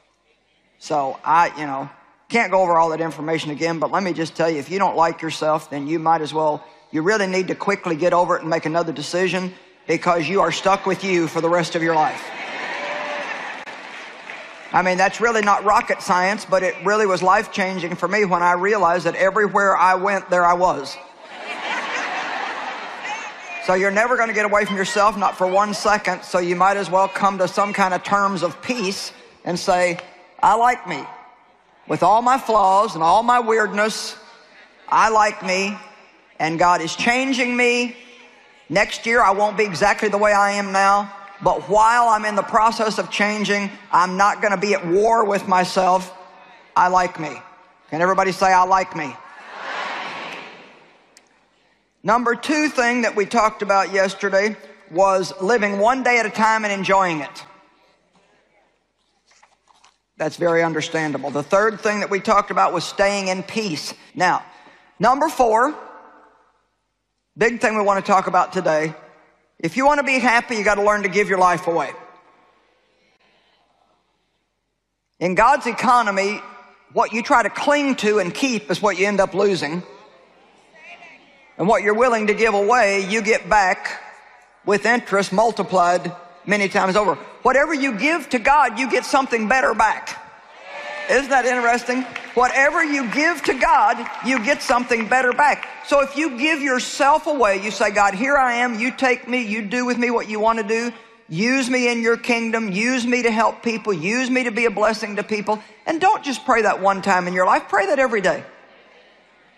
So I, you know, can't go over all that information again, but let me just tell you, if you don't like yourself, then you might as well, you really need to quickly get over it and make another decision because you are stuck with you for the rest of your life. I mean, that's really not rocket science, but it really was life changing for me when I realized that everywhere I went, there I was. So you're never going to get away from yourself, not for one second. So you might as well come to some kind of terms of peace and say, I like me. With all my flaws and all my weirdness, I like me and God is changing me. Next year, I won't be exactly the way I am now. But while I'm in the process of changing, I'm not going to be at war with myself. I like me. Can everybody say, I like me? Number two thing that we talked about yesterday was living one day at a time and enjoying it. That's very understandable. The third thing that we talked about was staying in peace. Now, number four, big thing we want to talk about today. If you want to be happy, you got to learn to give your life away. In God's economy, what you try to cling to and keep is what you end up losing. And what you're willing to give away, you get back with interest multiplied many times over. Whatever you give to God, you get something better back. Isn't that interesting? whatever you give to God, you get something better back. So if you give yourself away, you say, God, here I am, you take me, you do with me what you want to do, use me in your kingdom, use me to help people, use me to be a blessing to people. And don't just pray that one time in your life, pray that every day.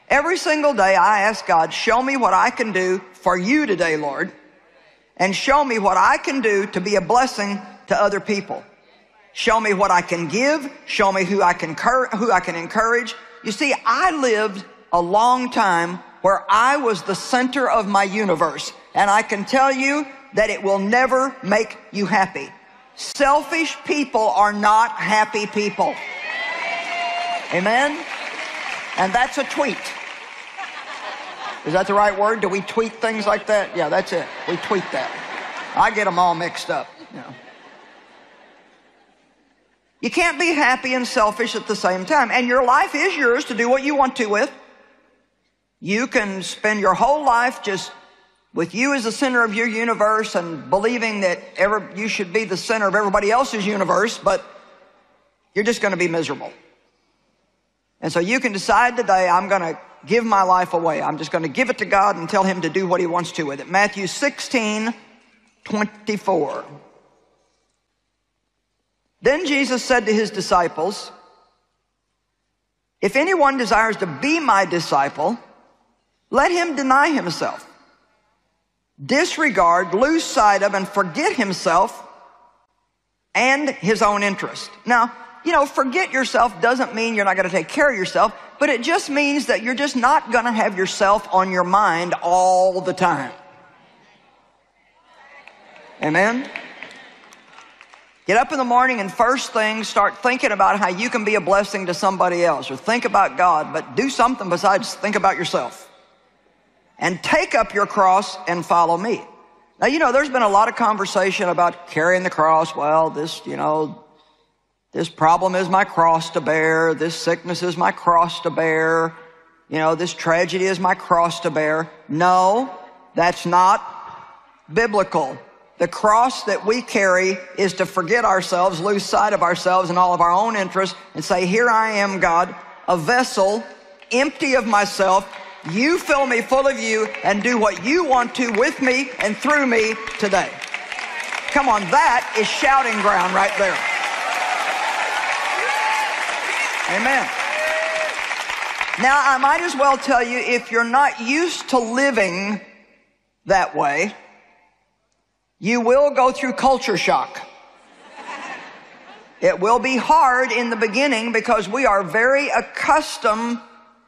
Every single day I ask God, show me what I can do for you today, Lord, and show me what I can do to be a blessing to other people. Show me what I can give. Show me who I can, who I can encourage. You see, I lived a long time where I was the center of my universe. And I can tell you that it will never make you happy. Selfish people are not happy people. Amen? And that's a tweet. Is that the right word? Do we tweet things like that? Yeah, that's it. We tweet that. I get them all mixed up. You know. You can't be happy and selfish at the same time. And your life is yours to do what you want to with. You can spend your whole life just with you as the center of your universe and believing that you should be the center of everybody else's universe, but you're just going to be miserable. And so you can decide today, I'm going to give my life away. I'm just going to give it to God and tell Him to do what He wants to with it. Matthew 16, 24. Then Jesus said to his disciples, If anyone desires to be my disciple, let him deny himself, disregard, lose sight of, and forget himself and his own interest. Now, you know, forget yourself doesn't mean you're not going to take care of yourself, but it just means that you're just not going to have yourself on your mind all the time. Amen? Get up in the morning and first thing start thinking about how you can be a blessing to somebody else or think about God, but do something besides think about yourself. And take up your cross and follow me. Now, you know, there's been a lot of conversation about carrying the cross. Well, this, you know, this problem is my cross to bear. This sickness is my cross to bear. You know, this tragedy is my cross to bear. No, that's not biblical. The cross that we carry is to forget ourselves, lose sight of ourselves and all of our own interests, and say, Here I am, God, a vessel empty of myself. You fill me full of you and do what you want to with me and through me today. Come on, that is shouting ground right there. Amen. Now, I might as well tell you if you're not used to living that way, you will go through culture shock. It will be hard in the beginning because we are very accustomed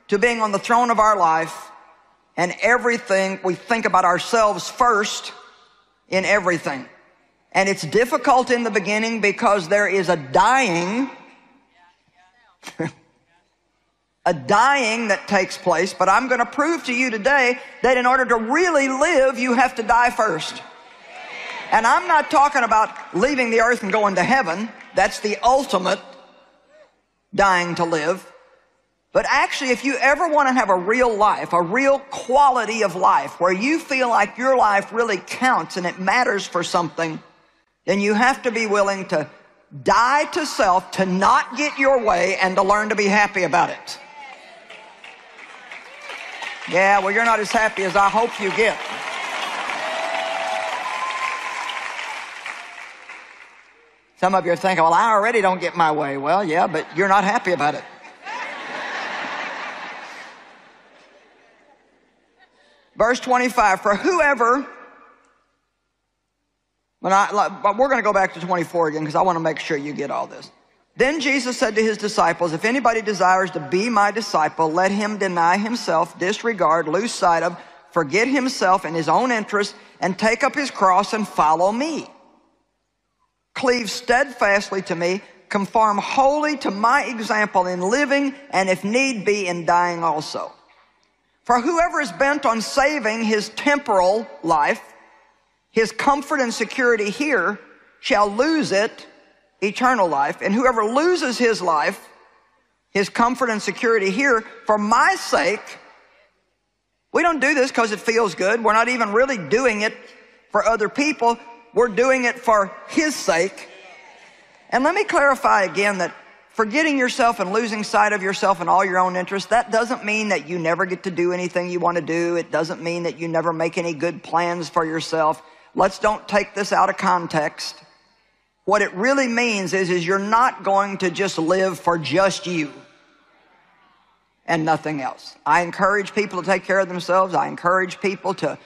to being on the throne of our life and everything, we think about ourselves first in everything. And it's difficult in the beginning because there is a dying, a dying that takes place. But I'm going to prove to you today that in order to really live, you have to die first. And I'm not talking about leaving the earth and going to heaven. That's the ultimate dying to live. But actually, if you ever want to have a real life, a real quality of life, where you feel like your life really counts and it matters for something, then you have to be willing to die to self, to not get your way, and to learn to be happy about it. Yeah, well, you're not as happy as I hope you get. Some of you are thinking, well, I already don't get my way. Well, yeah, but you're not happy about it. Verse 25, for whoever, I, but we're going to go back to 24 again because I want to make sure you get all this. Then Jesus said to his disciples, if anybody desires to be my disciple, let him deny himself, disregard, lose sight of, forget himself and his own interests, and take up his cross and follow me. Cleave steadfastly to me, conform wholly to my example in living, and if need be, in dying also. For whoever is bent on saving his temporal life, his comfort and security here, shall lose it, eternal life. And whoever loses his life, his comfort and security here, for my sake, we don't do this because it feels good. We're not even really doing it for other people. We're doing it for His sake. And let me clarify again that forgetting yourself and losing sight of yourself and all your own interests, that doesn't mean that you never get to do anything you want to do. It doesn't mean that you never make any good plans for yourself. Let's don't take this out of context. What it really means is, is you're not going to just live for just you and nothing else. I encourage people to take care of themselves. I encourage people to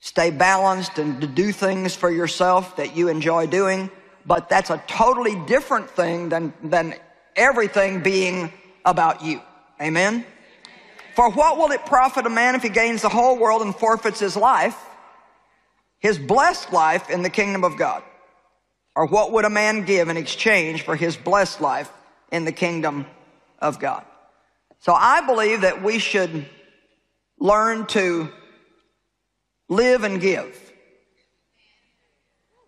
stay balanced and to do things for yourself that you enjoy doing but that's a totally different thing than, than everything being about you. Amen? For what will it profit a man if he gains the whole world and forfeits his life, his blessed life in the kingdom of God? Or what would a man give in exchange for his blessed life in the kingdom of God? So I believe that we should learn to live and give.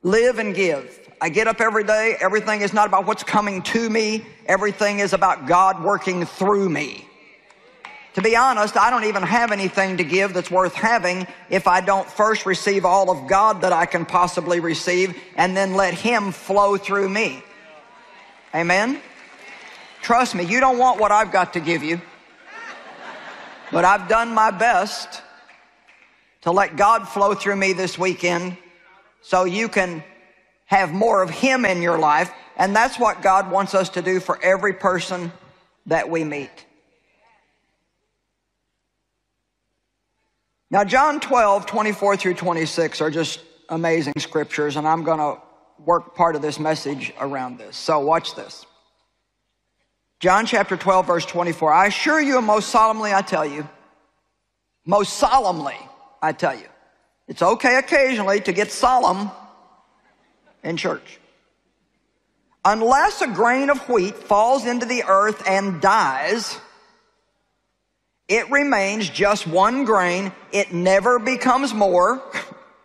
Live and give. I get up every day. Everything is not about what's coming to me. Everything is about God working through me. To be honest, I don't even have anything to give that's worth having if I don't first receive all of God that I can possibly receive and then let Him flow through me. Amen? Trust me, you don't want what I've got to give you. But I've done my best to let God flow through me this weekend so you can have more of Him in your life. And that's what God wants us to do for every person that we meet. Now, John 12, 24 through 26 are just amazing scriptures, and I'm going to work part of this message around this. So, watch this. John chapter 12, verse 24. I assure you, and most solemnly I tell you, most solemnly I tell you, it's okay occasionally to get solemn in church. Unless a grain of wheat falls into the earth and dies, it remains just one grain. It never becomes more,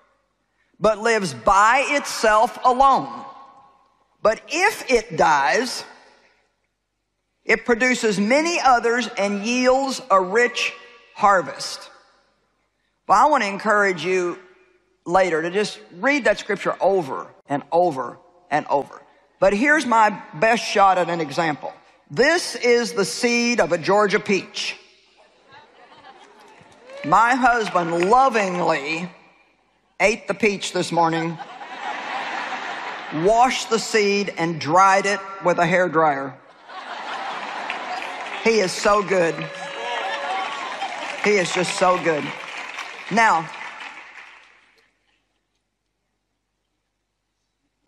but lives by itself alone. But if it dies, it produces many others and yields a rich harvest. Well, I want to encourage you later to just read that scripture over and over and over. But here's my best shot at an example. This is the seed of a Georgia peach. My husband lovingly ate the peach this morning, washed the seed, and dried it with a hair dryer. He is so good. He is just so good. Now,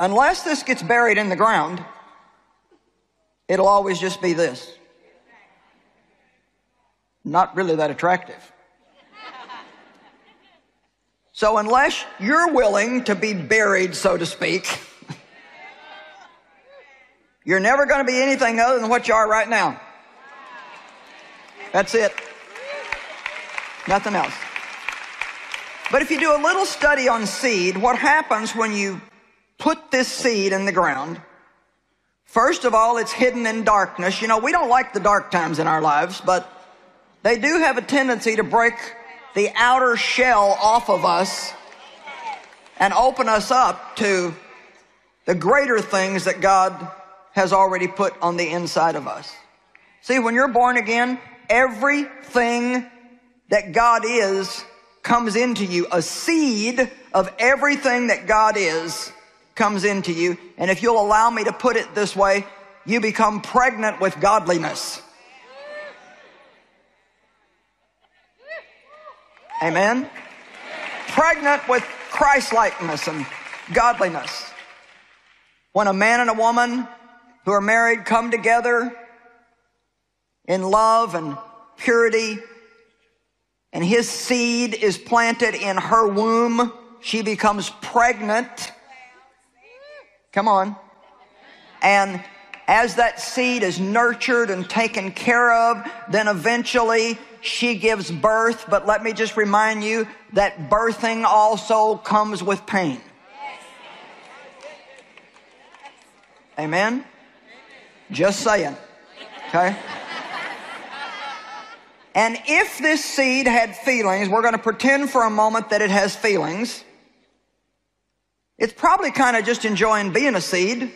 Unless this gets buried in the ground, it'll always just be this. Not really that attractive. So, unless you're willing to be buried, so to speak, you're never going to be anything other than what you are right now. That's it. Nothing else. But if you do a little study on seed, what happens when you put this seed in the ground, first of all, it's hidden in darkness. You know, we don't like the dark times in our lives, but they do have a tendency to break the outer shell off of us and open us up to the greater things that God has already put on the inside of us. See, when you're born again, everything that God is comes into you. A seed of everything that God is comes into you. And if you'll allow me to put it this way, you become pregnant with godliness. Amen? Pregnant with Christ-likeness and godliness. When a man and a woman who are married come together in love and purity, and his seed is planted in her womb, she becomes pregnant Come on. And as that seed is nurtured and taken care of, then eventually she gives birth. But let me just remind you that birthing also comes with pain. Amen? Just saying. Okay? And if this seed had feelings, we're going to pretend for a moment that it has feelings. It's probably kind of just enjoying being a seed.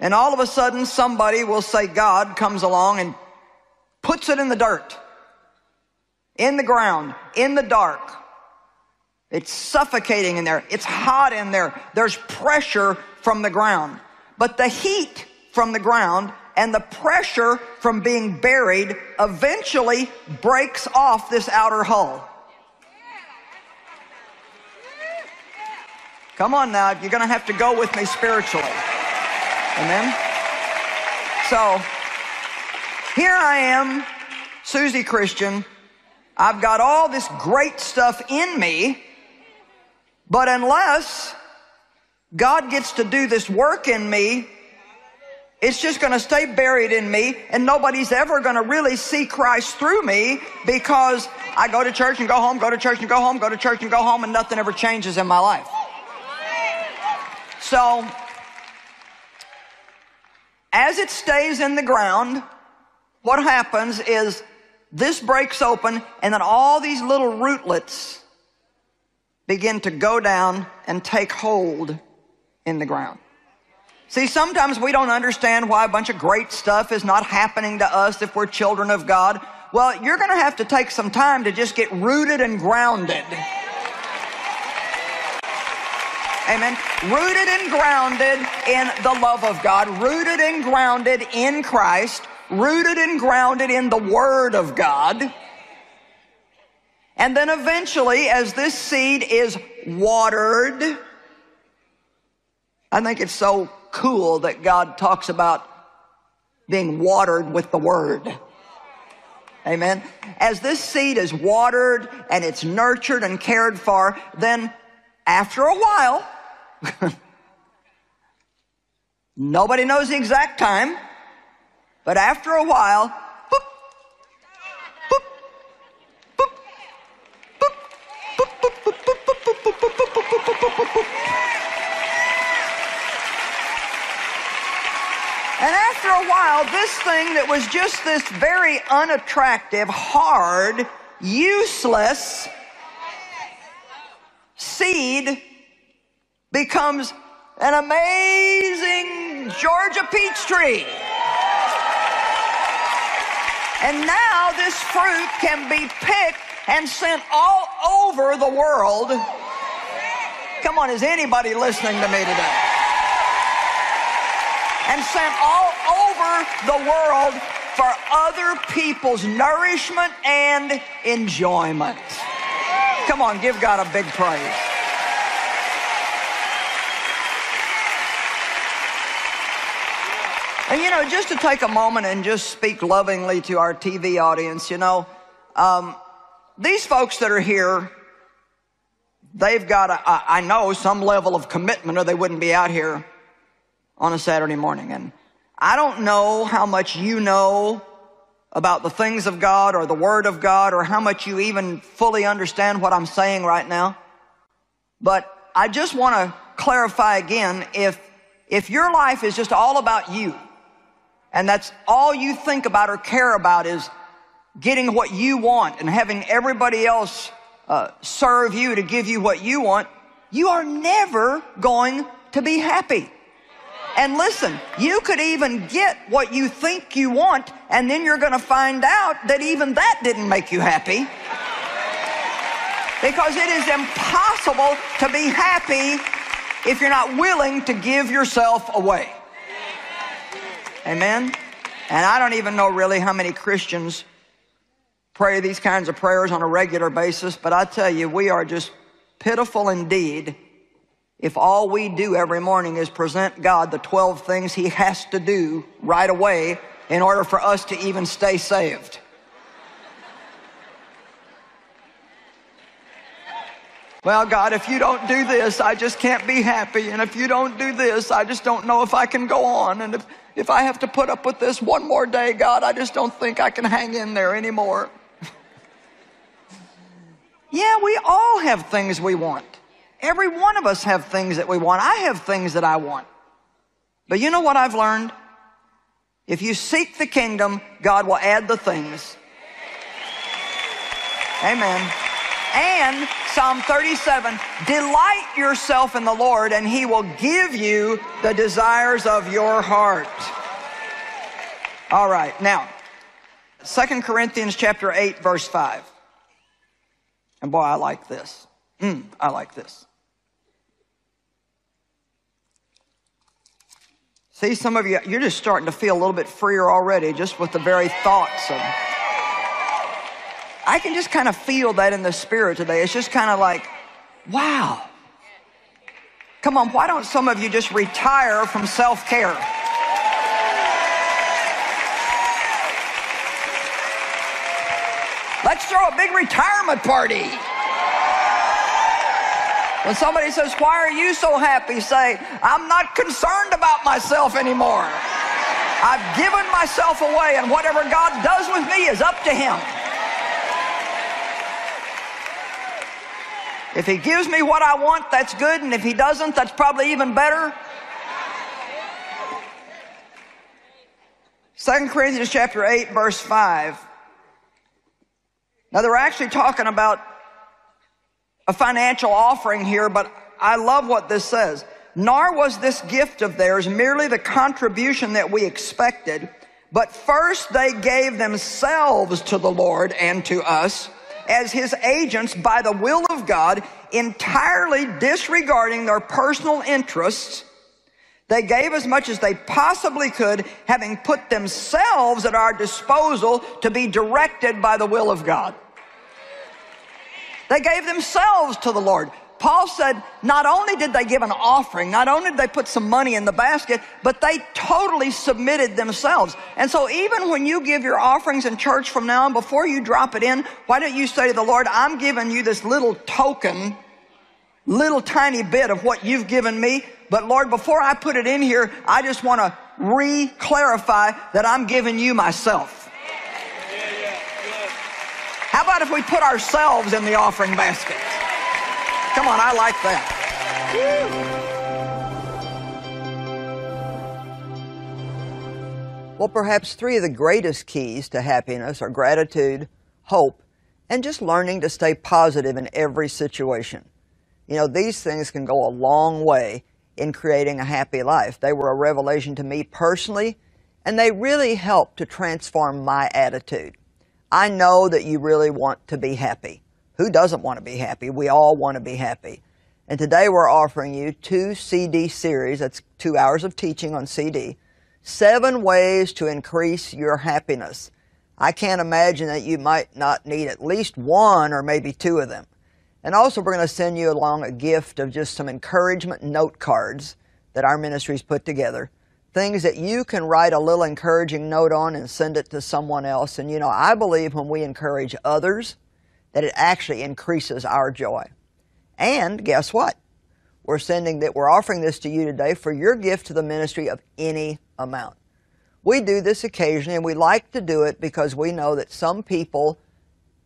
And all of a sudden, somebody will say, God comes along and puts it in the dirt, in the ground, in the dark. It's suffocating in there. It's hot in there. There's pressure from the ground. But the heat from the ground and the pressure from being buried eventually breaks off this outer hull. Come on now, you're going to have to go with me spiritually. Amen? So, here I am, Susie Christian. I've got all this great stuff in me, but unless God gets to do this work in me, it's just going to stay buried in me, and nobody's ever going to really see Christ through me because I go to church and go home, go to church and go home, go to church and go home, and nothing ever changes in my life. So, as it stays in the ground, what happens is this breaks open, and then all these little rootlets begin to go down and take hold in the ground. See, sometimes we don't understand why a bunch of great stuff is not happening to us if we're children of God. Well, you're going to have to take some time to just get rooted and grounded. Amen. Rooted and grounded in the love of God, rooted and grounded in Christ, rooted and grounded in the Word of God. And then eventually, as this seed is watered, I think it's so cool that God talks about being watered with the Word. Amen. As this seed is watered and it's nurtured and cared for, then after a while, Nobody knows the exact time, but after a while, and after a while, this thing that was just this very unattractive, hard, useless seed becomes an amazing Georgia peach tree. And now this fruit can be picked and sent all over the world. Come on, is anybody listening to me today? And sent all over the world for other people's nourishment and enjoyment. Come on, give God a big praise. And you know, just to take a moment and just speak lovingly to our TV audience, you know, um, these folks that are here, they've got, a, I know, some level of commitment or they wouldn't be out here on a Saturday morning. And I don't know how much you know about the things of God or the Word of God or how much you even fully understand what I'm saying right now. But I just want to clarify again, if, if your life is just all about you, and that's all you think about or care about is getting what you want and having everybody else uh, serve you to give you what you want, you are never going to be happy. And listen, you could even get what you think you want, and then you're going to find out that even that didn't make you happy. Because it is impossible to be happy if you're not willing to give yourself away. Amen? And I don't even know really how many Christians pray these kinds of prayers on a regular basis, but I tell you, we are just pitiful indeed if all we do every morning is present God the 12 things He has to do right away in order for us to even stay saved. Well, God, if you don't do this, I just can't be happy. And if you don't do this, I just don't know if I can go on. And if, if I have to put up with this one more day, God, I just don't think I can hang in there anymore. yeah, we all have things we want. Every one of us have things that we want. I have things that I want. But you know what I've learned? If you seek the kingdom, God will add the things. Amen. And Psalm 37 Delight yourself in the Lord, and He will give you the desires of your heart. All right, now, 2 Corinthians chapter 8, verse 5. And boy, I like this. Mm, I like this. See, some of you, you're just starting to feel a little bit freer already just with the very thoughts of. I can just kind of feel that in the spirit today. It's just kind of like, wow. Come on, why don't some of you just retire from self care? Let's throw a big retirement party. When somebody says, Why are you so happy? Say, I'm not concerned about myself anymore. I've given myself away, and whatever God does with me is up to Him. If He gives me what I want, that's good, and if He doesn't, that's probably even better. 2 Corinthians chapter 8, verse 5. Now, they're actually talking about a financial offering here, but I love what this says. Nor was this gift of theirs merely the contribution that we expected, but first they gave themselves to the Lord and to us as his agents by the will of God, entirely disregarding their personal interests. They gave as much as they possibly could, having put themselves at our disposal to be directed by the will of God. They gave themselves to the Lord. Paul said, not only did they give an offering, not only did they put some money in the basket, but they totally submitted themselves. And so even when you give your offerings in church from now on, before you drop it in, why don't you say to the Lord, I'm giving you this little token, little tiny bit of what you've given me. But Lord, before I put it in here, I just want to re-clarify that I'm giving you myself. How about if we put ourselves in the offering basket? Come on, I like that. Well, perhaps three of the greatest keys to happiness are gratitude, hope, and just learning to stay positive in every situation. You know, these things can go a long way in creating a happy life. They were a revelation to me personally, and they really helped to transform my attitude. I know that you really want to be happy. Who doesn't want to be happy? We all want to be happy. And today we're offering you two CD series. That's two hours of teaching on CD. Seven ways to increase your happiness. I can't imagine that you might not need at least one or maybe two of them. And also we're going to send you along a gift of just some encouragement note cards that our ministries put together things that you can write a little encouraging note on and send it to someone else. And you know, I believe when we encourage others, that it actually increases our joy. And guess what? We're sending that we're offering this to you today for your gift to the ministry of any amount. We do this occasionally and we like to do it because we know that some people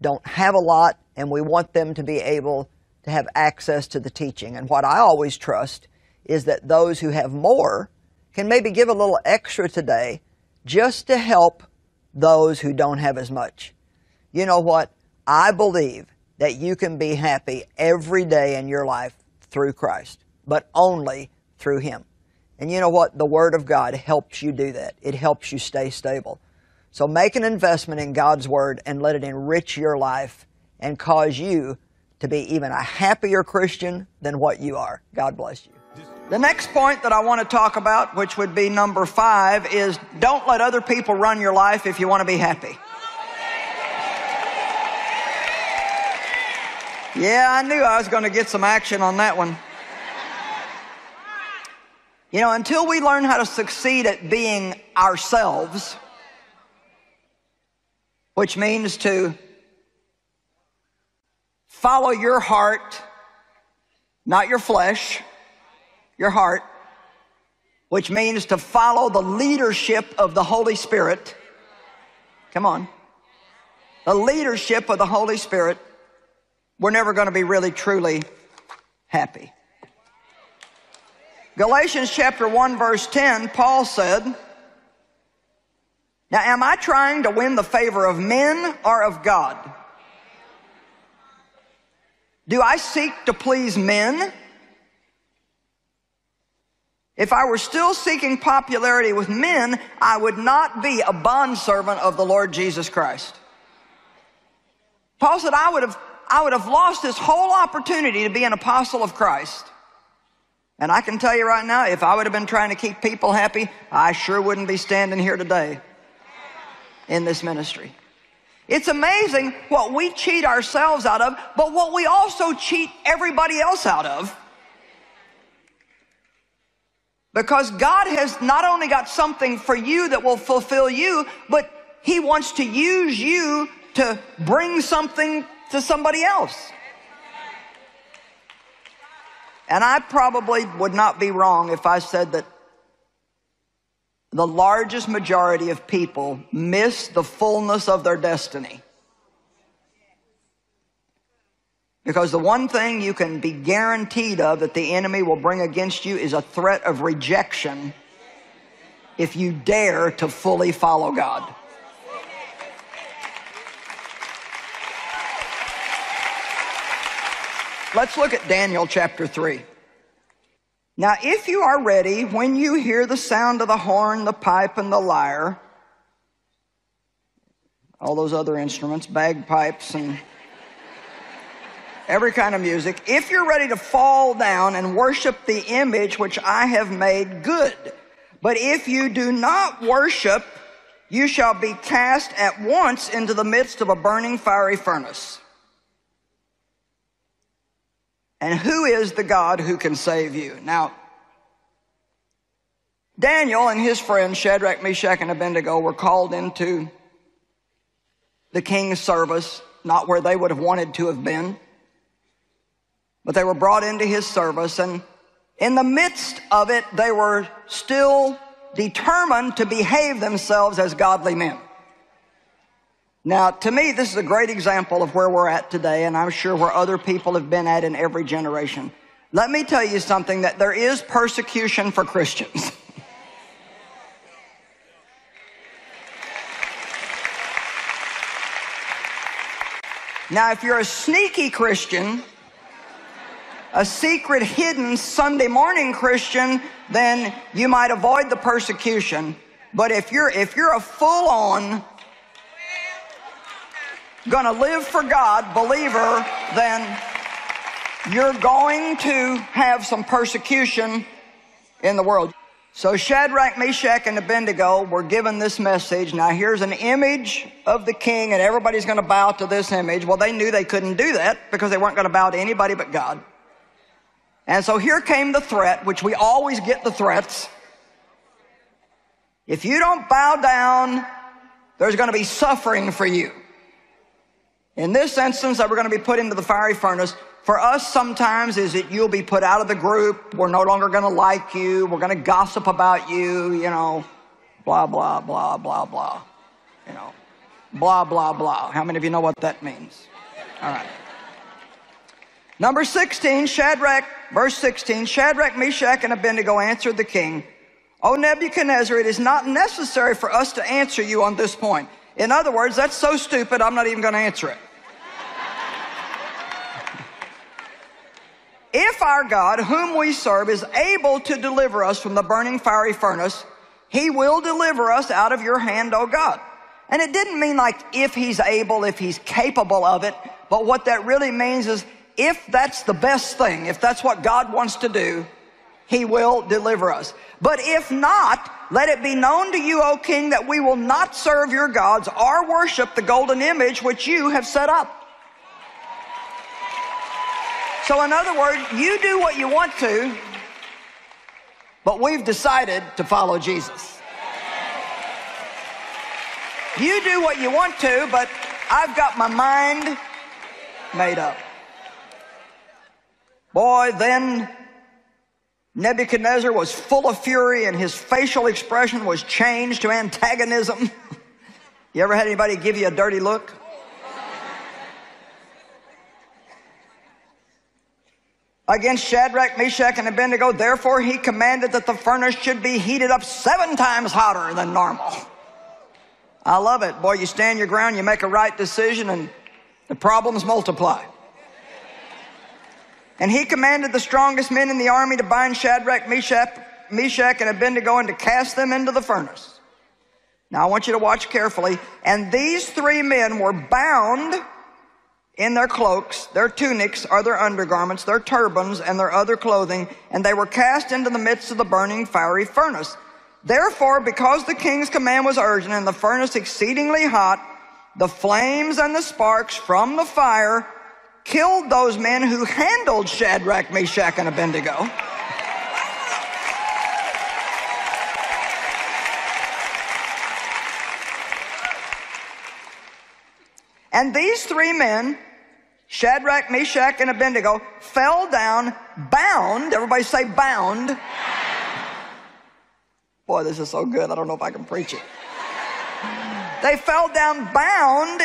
don't have a lot and we want them to be able to have access to the teaching. And what I always trust is that those who have more can maybe give a little extra today just to help those who don't have as much. You know what? I believe that you can be happy every day in your life through Christ, but only through Him. And you know what? The Word of God helps you do that. It helps you stay stable. So make an investment in God's Word and let it enrich your life and cause you to be even a happier Christian than what you are. God bless you. The next point that I want to talk about, which would be number five, is don't let other people run your life if you want to be happy. Yeah, I knew I was going to get some action on that one. You know, until we learn how to succeed at being ourselves, which means to follow your heart, not your flesh, your heart, which means to follow the leadership of the Holy Spirit. Come on. The leadership of the Holy Spirit. We're never going to be really truly happy. Galatians chapter 1 verse 10, Paul said, Now am I trying to win the favor of men or of God? Do I seek to please men? If I were still seeking popularity with men, I would not be a bondservant of the Lord Jesus Christ. Paul said, I would have, I would have lost this whole opportunity to be an apostle of Christ. And I can tell you right now, if I would have been trying to keep people happy, I sure wouldn't be standing here today in this ministry. It's amazing what we cheat ourselves out of, but what we also cheat everybody else out of. Because God has not only got something for you that will fulfill you, but He wants to use you to bring something to somebody else. And I probably would not be wrong if I said that the largest majority of people miss the fullness of their destiny. Because the one thing you can be guaranteed of that the enemy will bring against you is a threat of rejection if you dare to fully follow God. Let's look at Daniel chapter 3. Now, if you are ready, when you hear the sound of the horn, the pipe, and the lyre, all those other instruments, bagpipes, and every kind of music, if you're ready to fall down and worship the image which I have made good, but if you do not worship, you shall be cast at once into the midst of a burning fiery furnace. And who is the God who can save you? Now, Daniel and his friends, Shadrach, Meshach, and Abednego, were called into the king's service, not where they would have wanted to have been, but they were brought into his service. And in the midst of it, they were still determined to behave themselves as godly men. Now, to me, this is a great example of where we're at today, and I'm sure where other people have been at in every generation. Let me tell you something that there is persecution for Christians. now, if you're a sneaky Christian, a secret, hidden Sunday morning Christian, then you might avoid the persecution. But if you're, if you're a full on going to live for God believer, then you're going to have some persecution in the world. So Shadrach, Meshach, and Abednego were given this message. Now here's an image of the king and everybody's going to bow to this image. Well, they knew they couldn't do that because they weren't going to bow to anybody but God. And so here came the threat, which we always get the threats. If you don't bow down, there's going to be suffering for you. In this instance, that we're going to be put into the fiery furnace. For us, sometimes is that you'll be put out of the group. We're no longer going to like you. We're going to gossip about you, you know, blah, blah, blah, blah, blah. You know, blah, blah, blah. How many of you know what that means? All right. Number 16, Shadrach, verse 16, Shadrach, Meshach, and Abednego answered the king, O Nebuchadnezzar, it is not necessary for us to answer you on this point. In other words, that's so stupid, I'm not even going to answer it. if our God, whom we serve, is able to deliver us from the burning fiery furnace, he will deliver us out of your hand, O God. And it didn't mean like if he's able, if he's capable of it, but what that really means is if that's the best thing, if that's what God wants to do, he will deliver us. But if not, let it be known to you, O king, that we will not serve your gods or worship the golden image which you have set up. So in other words, you do what you want to, but we've decided to follow Jesus. You do what you want to, but I've got my mind made up. Boy, then Nebuchadnezzar was full of fury and his facial expression was changed to antagonism. you ever had anybody give you a dirty look? Against Shadrach, Meshach, and Abednego, therefore he commanded that the furnace should be heated up seven times hotter than normal. I love it. Boy, you stand your ground, you make a right decision, and the problems multiply. And he commanded the strongest men in the army to bind Shadrach, Meshach, Meshach, and Abednego and to cast them into the furnace. Now I want you to watch carefully. And these three men were bound in their cloaks, their tunics or their undergarments, their turbans and their other clothing, and they were cast into the midst of the burning fiery furnace. Therefore, because the king's command was urgent and the furnace exceedingly hot, the flames and the sparks from the fire killed those men who handled Shadrach, Meshach, and Abednego. And these three men, Shadrach, Meshach, and Abednego, fell down bound. Everybody say bound. Boy, this is so good. I don't know if I can preach it. They fell down bound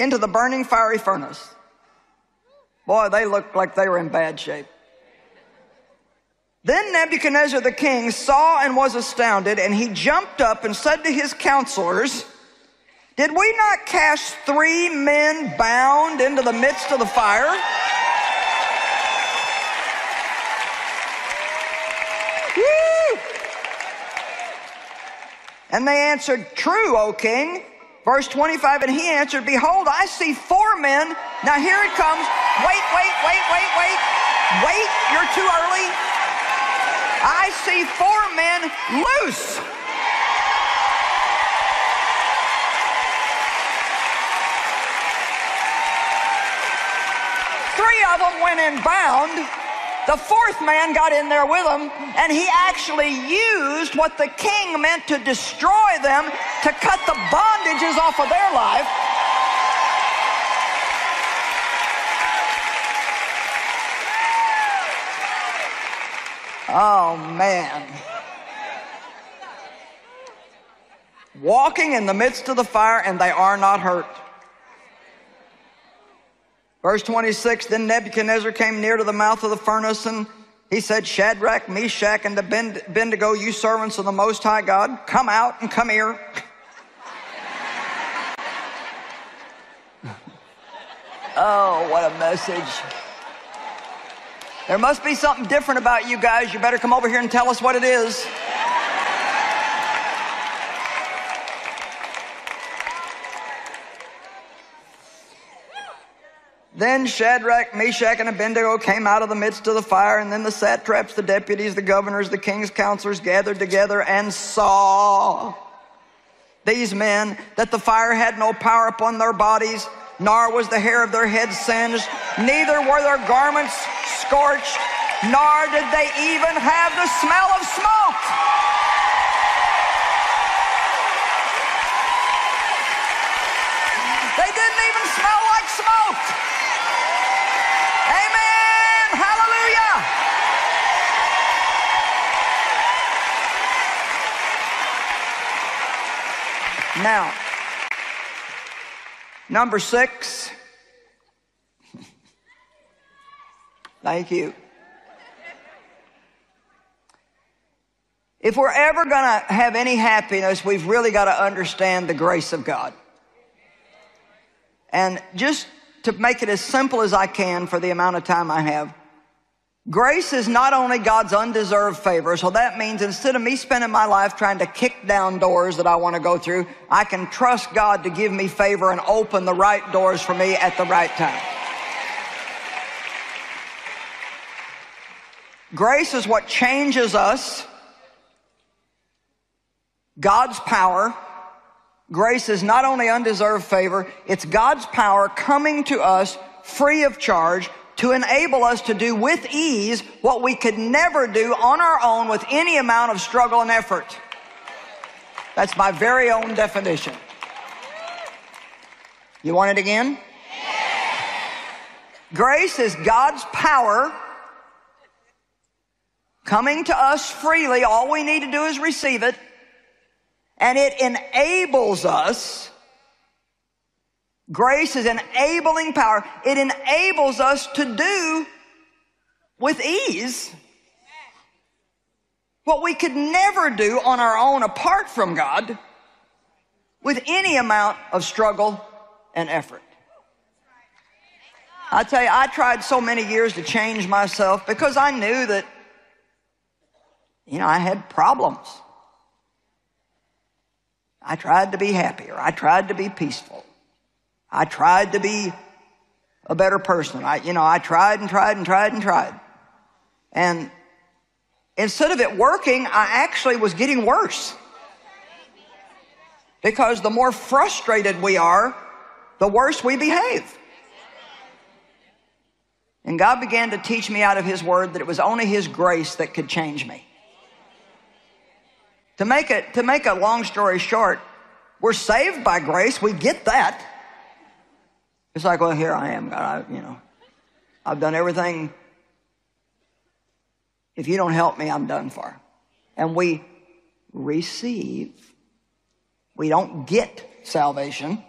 into the burning fiery furnace. Boy, they looked like they were in bad shape. Then Nebuchadnezzar the king saw and was astounded, and he jumped up and said to his counselors, Did we not cast three men bound into the midst of the fire? Woo! And they answered, True, O king. Verse 25, and he answered, Behold, I see four men. Now here it comes. Wait, wait, wait, wait, wait. Wait, you're too early. I see four men loose. Three of them went in bound. The fourth man got in there with them, and he actually used what the king meant to destroy them to cut the bondages off of their life. Oh, man. Walking in the midst of the fire, and they are not hurt. Verse 26 Then Nebuchadnezzar came near to the mouth of the furnace, and he said, Shadrach, Meshach, and Abednego, you servants of the Most High God, come out and come here. oh, what a message. There must be something different about you guys. You better come over here and tell us what it is. Then Shadrach, Meshach, and Abednego came out of the midst of the fire, and then the satraps, the deputies, the governors, the king's counselors gathered together and saw these men that the fire had no power upon their bodies, nor was the hair of their heads singed, neither were their garments scorched, nor did they even have the smell of smoke. They didn't even smell like smoke. Amen. Hallelujah. Now, number six. Thank you. If we're ever going to have any happiness, we've really got to understand the grace of God. And just to make it as simple as I can for the amount of time I have. Grace is not only God's undeserved favor, so that means instead of me spending my life trying to kick down doors that I want to go through, I can trust God to give me favor and open the right doors for me at the right time. Grace is what changes us. God's power Grace is not only undeserved favor, it's God's power coming to us free of charge to enable us to do with ease what we could never do on our own with any amount of struggle and effort. That's my very own definition. You want it again? Grace is God's power coming to us freely. All we need to do is receive it and it enables us. Grace is enabling power. It enables us to do with ease what we could never do on our own apart from God with any amount of struggle and effort. I tell you, I tried so many years to change myself because I knew that, you know, I had problems. I tried to be happier. I tried to be peaceful. I tried to be a better person. I, you know, I tried and tried and tried and tried. And instead of it working, I actually was getting worse. Because the more frustrated we are, the worse we behave. And God began to teach me out of His Word that it was only His grace that could change me. To make it, to make a long story short, we're saved by grace. We get that. It's like, well, here I am, God. I, you know, I've done everything. If you don't help me, I'm done for. And we receive. We don't get salvation.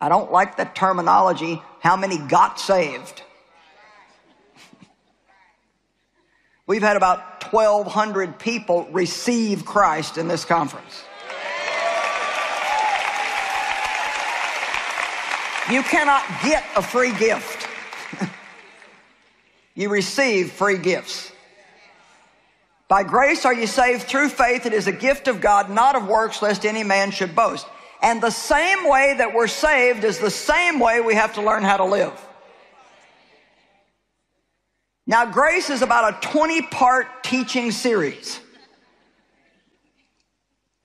I don't like the terminology, how many got saved. We've had about 1,200 people receive Christ in this conference. You cannot get a free gift. you receive free gifts. By grace are you saved through faith. It is a gift of God, not of works, lest any man should boast. And the same way that we're saved is the same way we have to learn how to live. Now, grace is about a 20 part teaching series.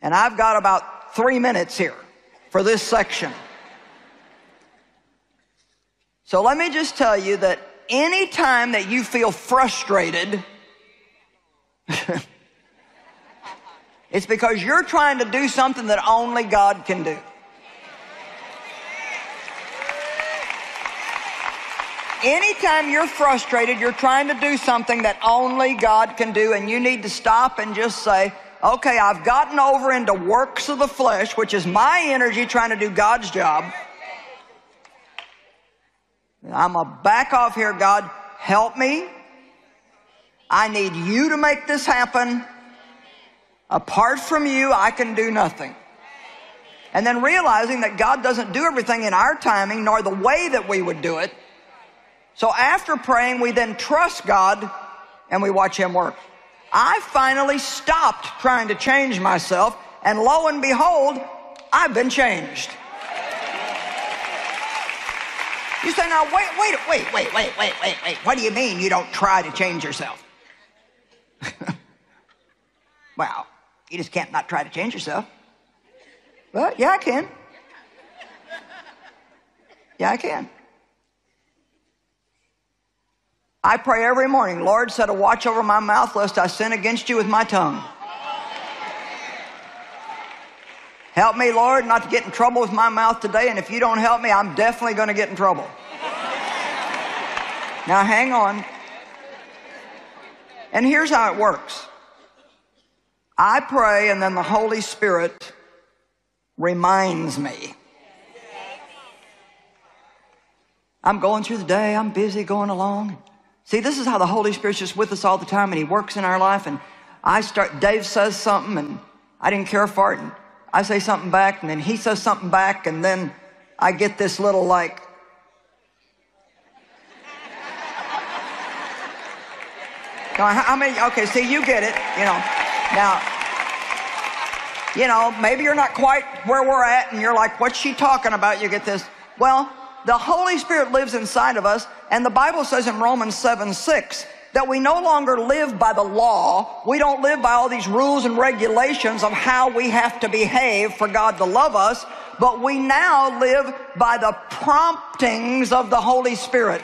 And I've got about three minutes here for this section. So let me just tell you that anytime that you feel frustrated, it's because you're trying to do something that only God can do. Anytime you're frustrated, you're trying to do something that only God can do, and you need to stop and just say, okay, I've gotten over into works of the flesh, which is my energy trying to do God's job. I'm a back off here, God. Help me. I need you to make this happen. Apart from you, I can do nothing. And then realizing that God doesn't do everything in our timing, nor the way that we would do it. So after praying, we then trust God and we watch Him work. I finally stopped trying to change myself, and lo and behold, I've been changed. You say, now, wait, wait, wait, wait, wait, wait, wait, wait. What do you mean you don't try to change yourself? well, you just can't not try to change yourself. Well, yeah, I can. Yeah, I can. I pray every morning, Lord, set a watch over my mouth lest I sin against you with my tongue. Help me, Lord, not to get in trouble with my mouth today, and if you don't help me, I'm definitely going to get in trouble. now, hang on. And here's how it works I pray, and then the Holy Spirit reminds me. I'm going through the day, I'm busy going along. See, this is how the Holy Spirit's just with us all the time, and He works in our life. And I start, Dave says something, and I didn't care for it. And I say something back, and then he says something back, and then I get this little like, how many? Okay, see, you get it, you know. Now, you know, maybe you're not quite where we're at, and you're like, what's she talking about? You get this. Well, the Holy Spirit lives inside of us, and the Bible says in Romans 7 6 that we no longer live by the law. We don't live by all these rules and regulations of how we have to behave for God to love us, but we now live by the promptings of the Holy Spirit.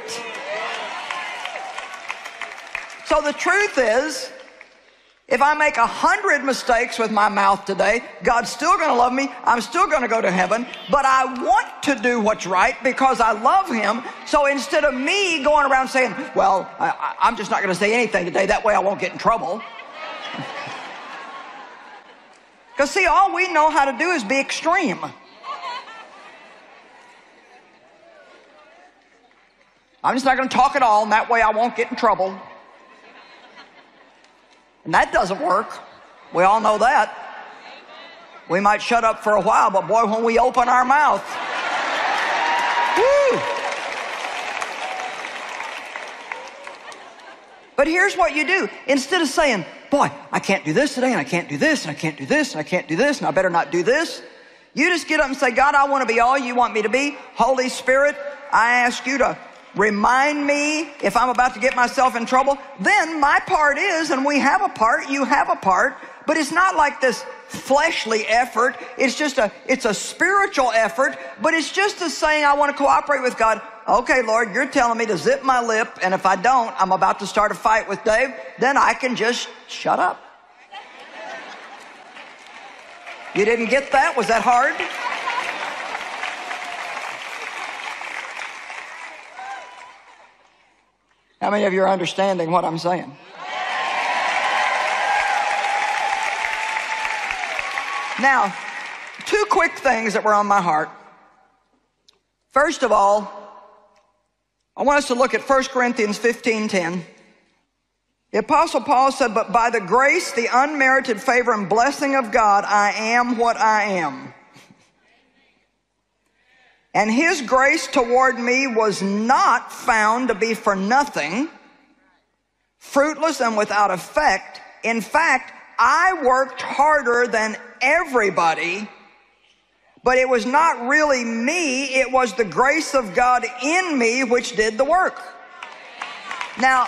So the truth is, if I make a hundred mistakes with my mouth today, God's still going to love me. I'm still going to go to heaven, but I want to do what's right because I love Him. So instead of me going around saying, well, I, am just not going to say anything today, that way I won't get in trouble. Because see, all we know how to do is be extreme. I'm just not going to talk at all, and that way I won't get in trouble. And that doesn't work. We all know that. We might shut up for a while, but boy, when we open our mouth, woo. But here's what you do. Instead of saying, boy, I can't do this today, and I can't do this, and I can't do this, and I can't do this, and I better not do this, you just get up and say, God, I want to be all you want me to be. Holy Spirit, I ask you to remind me if I'm about to get myself in trouble. Then my part is, and we have a part, you have a part, but it's not like this fleshly effort. It's just a, it's a spiritual effort, but it's just a saying, I want to cooperate with God. Okay, Lord, you're telling me to zip my lip, and if I don't, I'm about to start a fight with Dave, then I can just shut up. You didn't get that? Was that hard? How many of you are understanding what I'm saying? Now, two quick things that were on my heart. First of all, I want us to look at 1 Corinthians 15:10. The apostle Paul said, "But by the grace, the unmerited favor and blessing of God, I am what I am." And his grace toward me was not found to be for nothing, fruitless and without effect. In fact, I worked harder than everybody, but it was not really me, it was the grace of God in me which did the work. Now,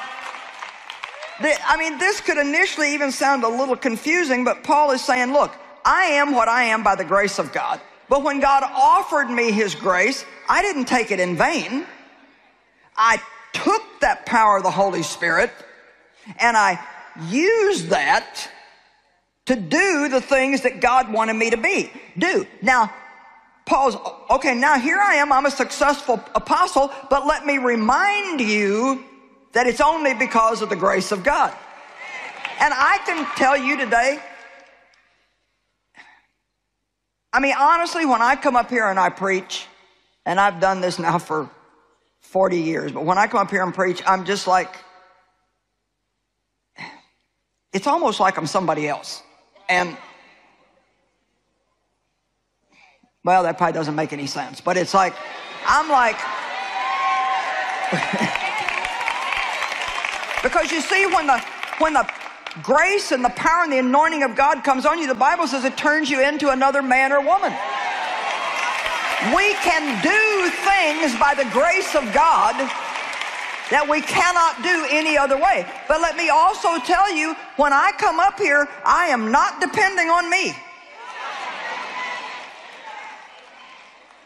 I mean, this could initially even sound a little confusing, but Paul is saying, look, I am what I am by the grace of God. But when God offered me his grace, I didn't take it in vain. I took that power of the Holy Spirit and I used that to do the things that God wanted me to be, do. Now, Paul's, okay, now here I am, I'm a successful apostle, but let me remind you that it's only because of the grace of God. And I can tell you today, I mean, honestly, when I come up here and I preach, and I've done this now for 40 years, but when I come up here and preach, I'm just like, it's almost like I'm somebody else. And, well, that probably doesn't make any sense, but it's like, I'm like, because you see, when the, when the grace and the power and the anointing of God comes on you, the Bible says it turns you into another man or woman. We can do things by the grace of God that we cannot do any other way. But let me also tell you, when I come up here, I am not depending on me.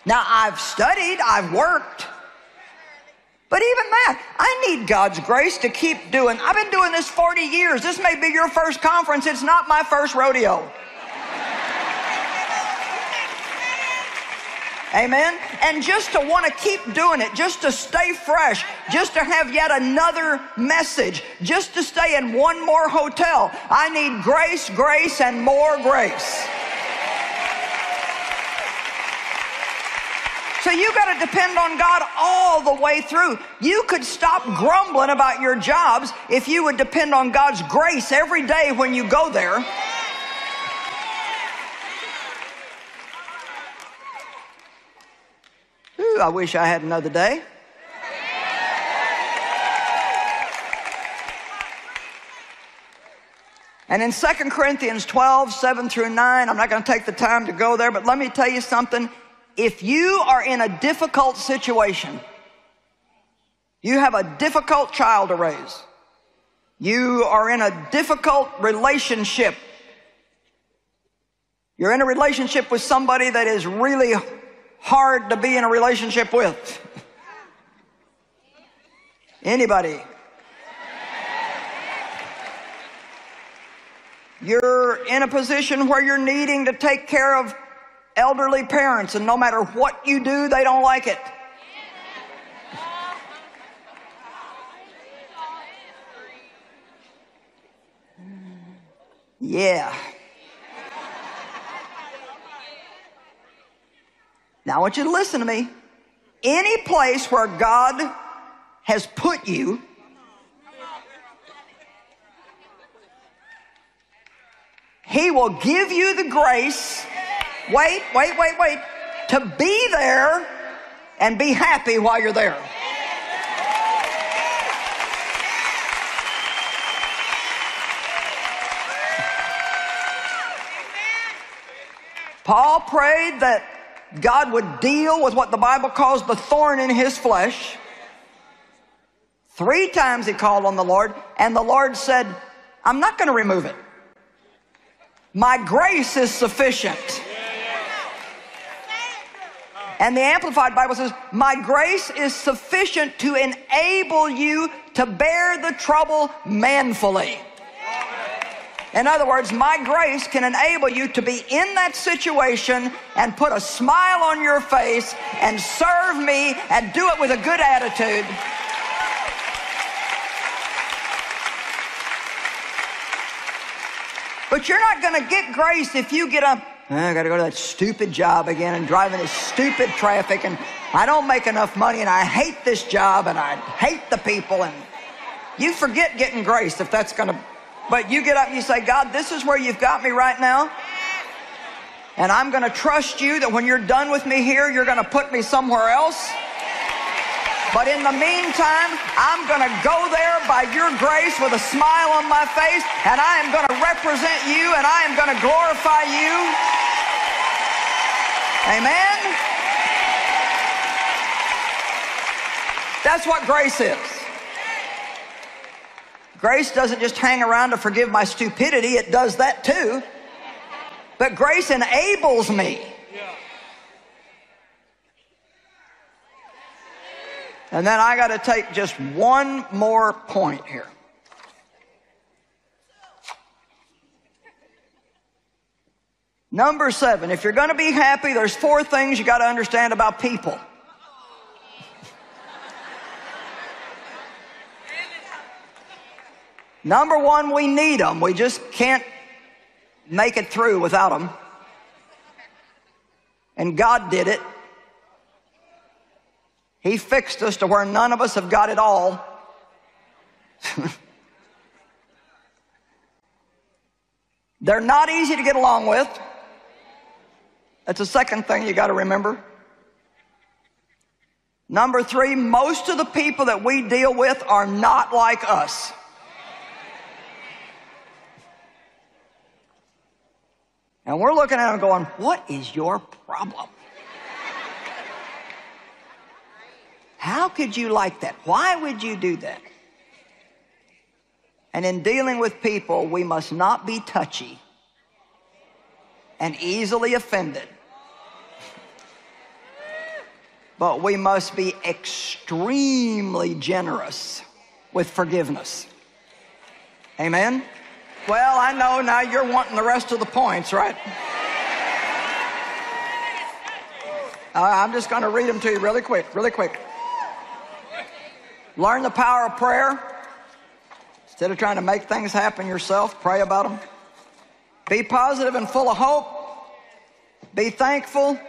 Now, I've studied, I've worked, but even that, I need God's grace to keep doing. I've been doing this 40 years. This may be your first conference. It's not my first rodeo. Amen. And just to want to keep doing it, just to stay fresh, just to have yet another message, just to stay in one more hotel. I need grace, grace, and more grace. So you got to depend on God all the way through. You could stop grumbling about your jobs if you would depend on God's grace every day when you go there. Ooh, I wish I had another day. And in 2 Corinthians 12, 7 through 9, I'm not going to take the time to go there, but let me tell you something if you are in a difficult situation, you have a difficult child to raise, you are in a difficult relationship, you're in a relationship with somebody that is really hard to be in a relationship with. Anybody? You're in a position where you're needing to take care of elderly parents, and no matter what you do, they don't like it. Yeah. Now I want you to listen to me. Any place where God has put you, He will give you the grace wait, wait, wait, wait. To be there and be happy while you're there. Paul prayed that God would deal with what the Bible calls the thorn in his flesh. Three times he called on the Lord, and the Lord said, I'm not going to remove it. My grace is sufficient. And the Amplified Bible says, My grace is sufficient to enable you to bear the trouble manfully. In other words, my grace can enable you to be in that situation and put a smile on your face and serve me and do it with a good attitude. But you're not going to get grace if you get up. I got to go to that stupid job again and drive in this stupid traffic and I don't make enough money and I hate this job and I hate the people and you forget getting grace if that's going to but you get up and you say, God, this is where you've got me right now. And I'm going to trust you that when you're done with me here, you're going to put me somewhere else. But in the meantime, I'm going to go there by your grace with a smile on my face, and I am going to represent you, and I am going to glorify you. Amen? That's what grace is. Grace doesn't just hang around to forgive my stupidity, it does that too. But grace enables me. And then I got to take just one more point here. Number seven, if you're going to be happy, there's four things you got to understand about people. Number one, we need them. We just can't make it through without them. And God did it. He fixed us to where none of us have got it all. They're not easy to get along with. That's the second thing you got to remember. Number three, most of the people that we deal with are not like us. And we're looking at them going, What is your problem? How could you like that? Why would you do that? And in dealing with people, we must not be touchy and easily offended. But we must be extremely generous with forgiveness. Amen? Well, I know now you're wanting the rest of the points, right? Uh, I'm just going to read them to you really quick, really quick. Learn the power of prayer. Instead of trying to make things happen yourself, pray about them. Be positive and full of hope. Be thankful.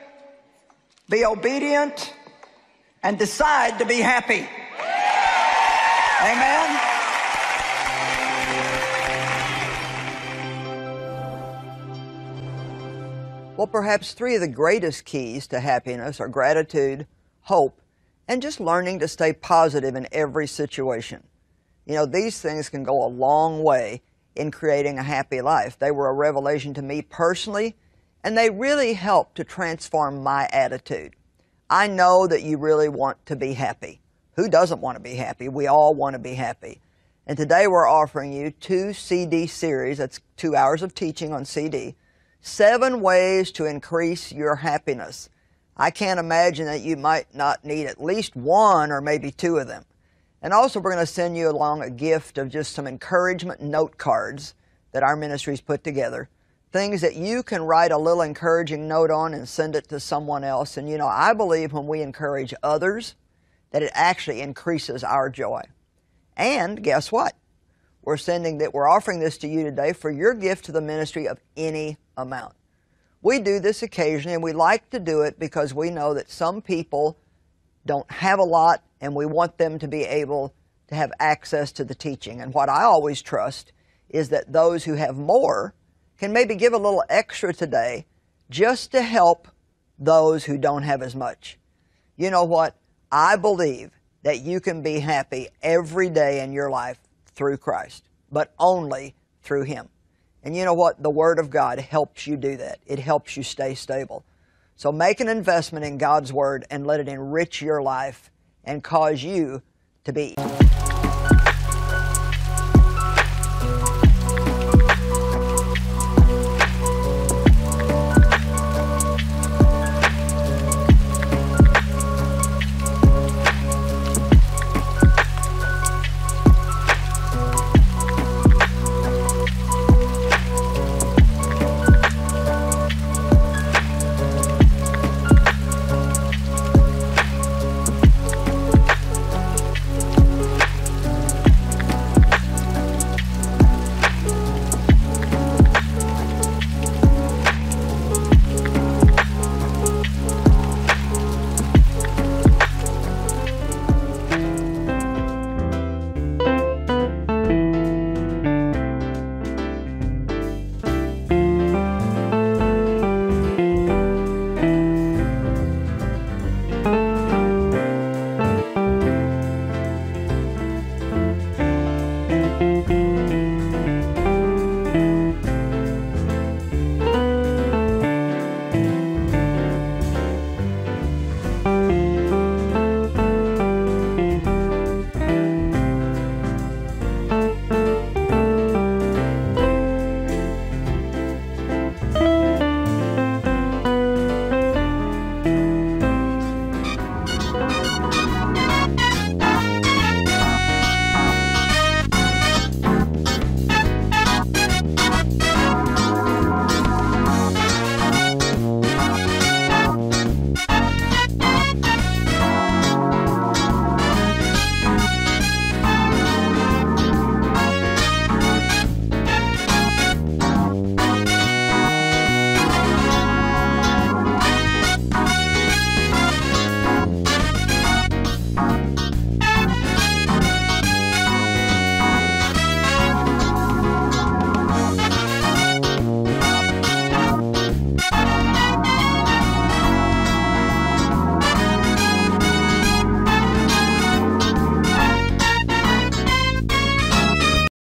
Be obedient. And decide to be happy. Amen. Well, perhaps three of the greatest keys to happiness are gratitude, hope, and just learning to stay positive in every situation. You know, these things can go a long way in creating a happy life. They were a revelation to me personally, and they really helped to transform my attitude. I know that you really want to be happy. Who doesn't want to be happy? We all want to be happy. And today we're offering you two CD series. That's two hours of teaching on CD Seven ways to increase your happiness. I can't imagine that you might not need at least one or maybe two of them. And also, we're going to send you along a gift of just some encouragement note cards that our ministries put together. Things that you can write a little encouraging note on and send it to someone else. And you know, I believe when we encourage others, that it actually increases our joy. And guess what? We're sending that we're offering this to you today for your gift to the ministry of any amount. We do this occasionally, and we like to do it because we know that some people don't have a lot, and we want them to be able to have access to the teaching. And what I always trust is that those who have more can maybe give a little extra today just to help those who don't have as much. You know what? I believe that you can be happy every day in your life through Christ, but only through Him. And you know what? The Word of God helps you do that. It helps you stay stable. So make an investment in God's Word and let it enrich your life and cause you to be.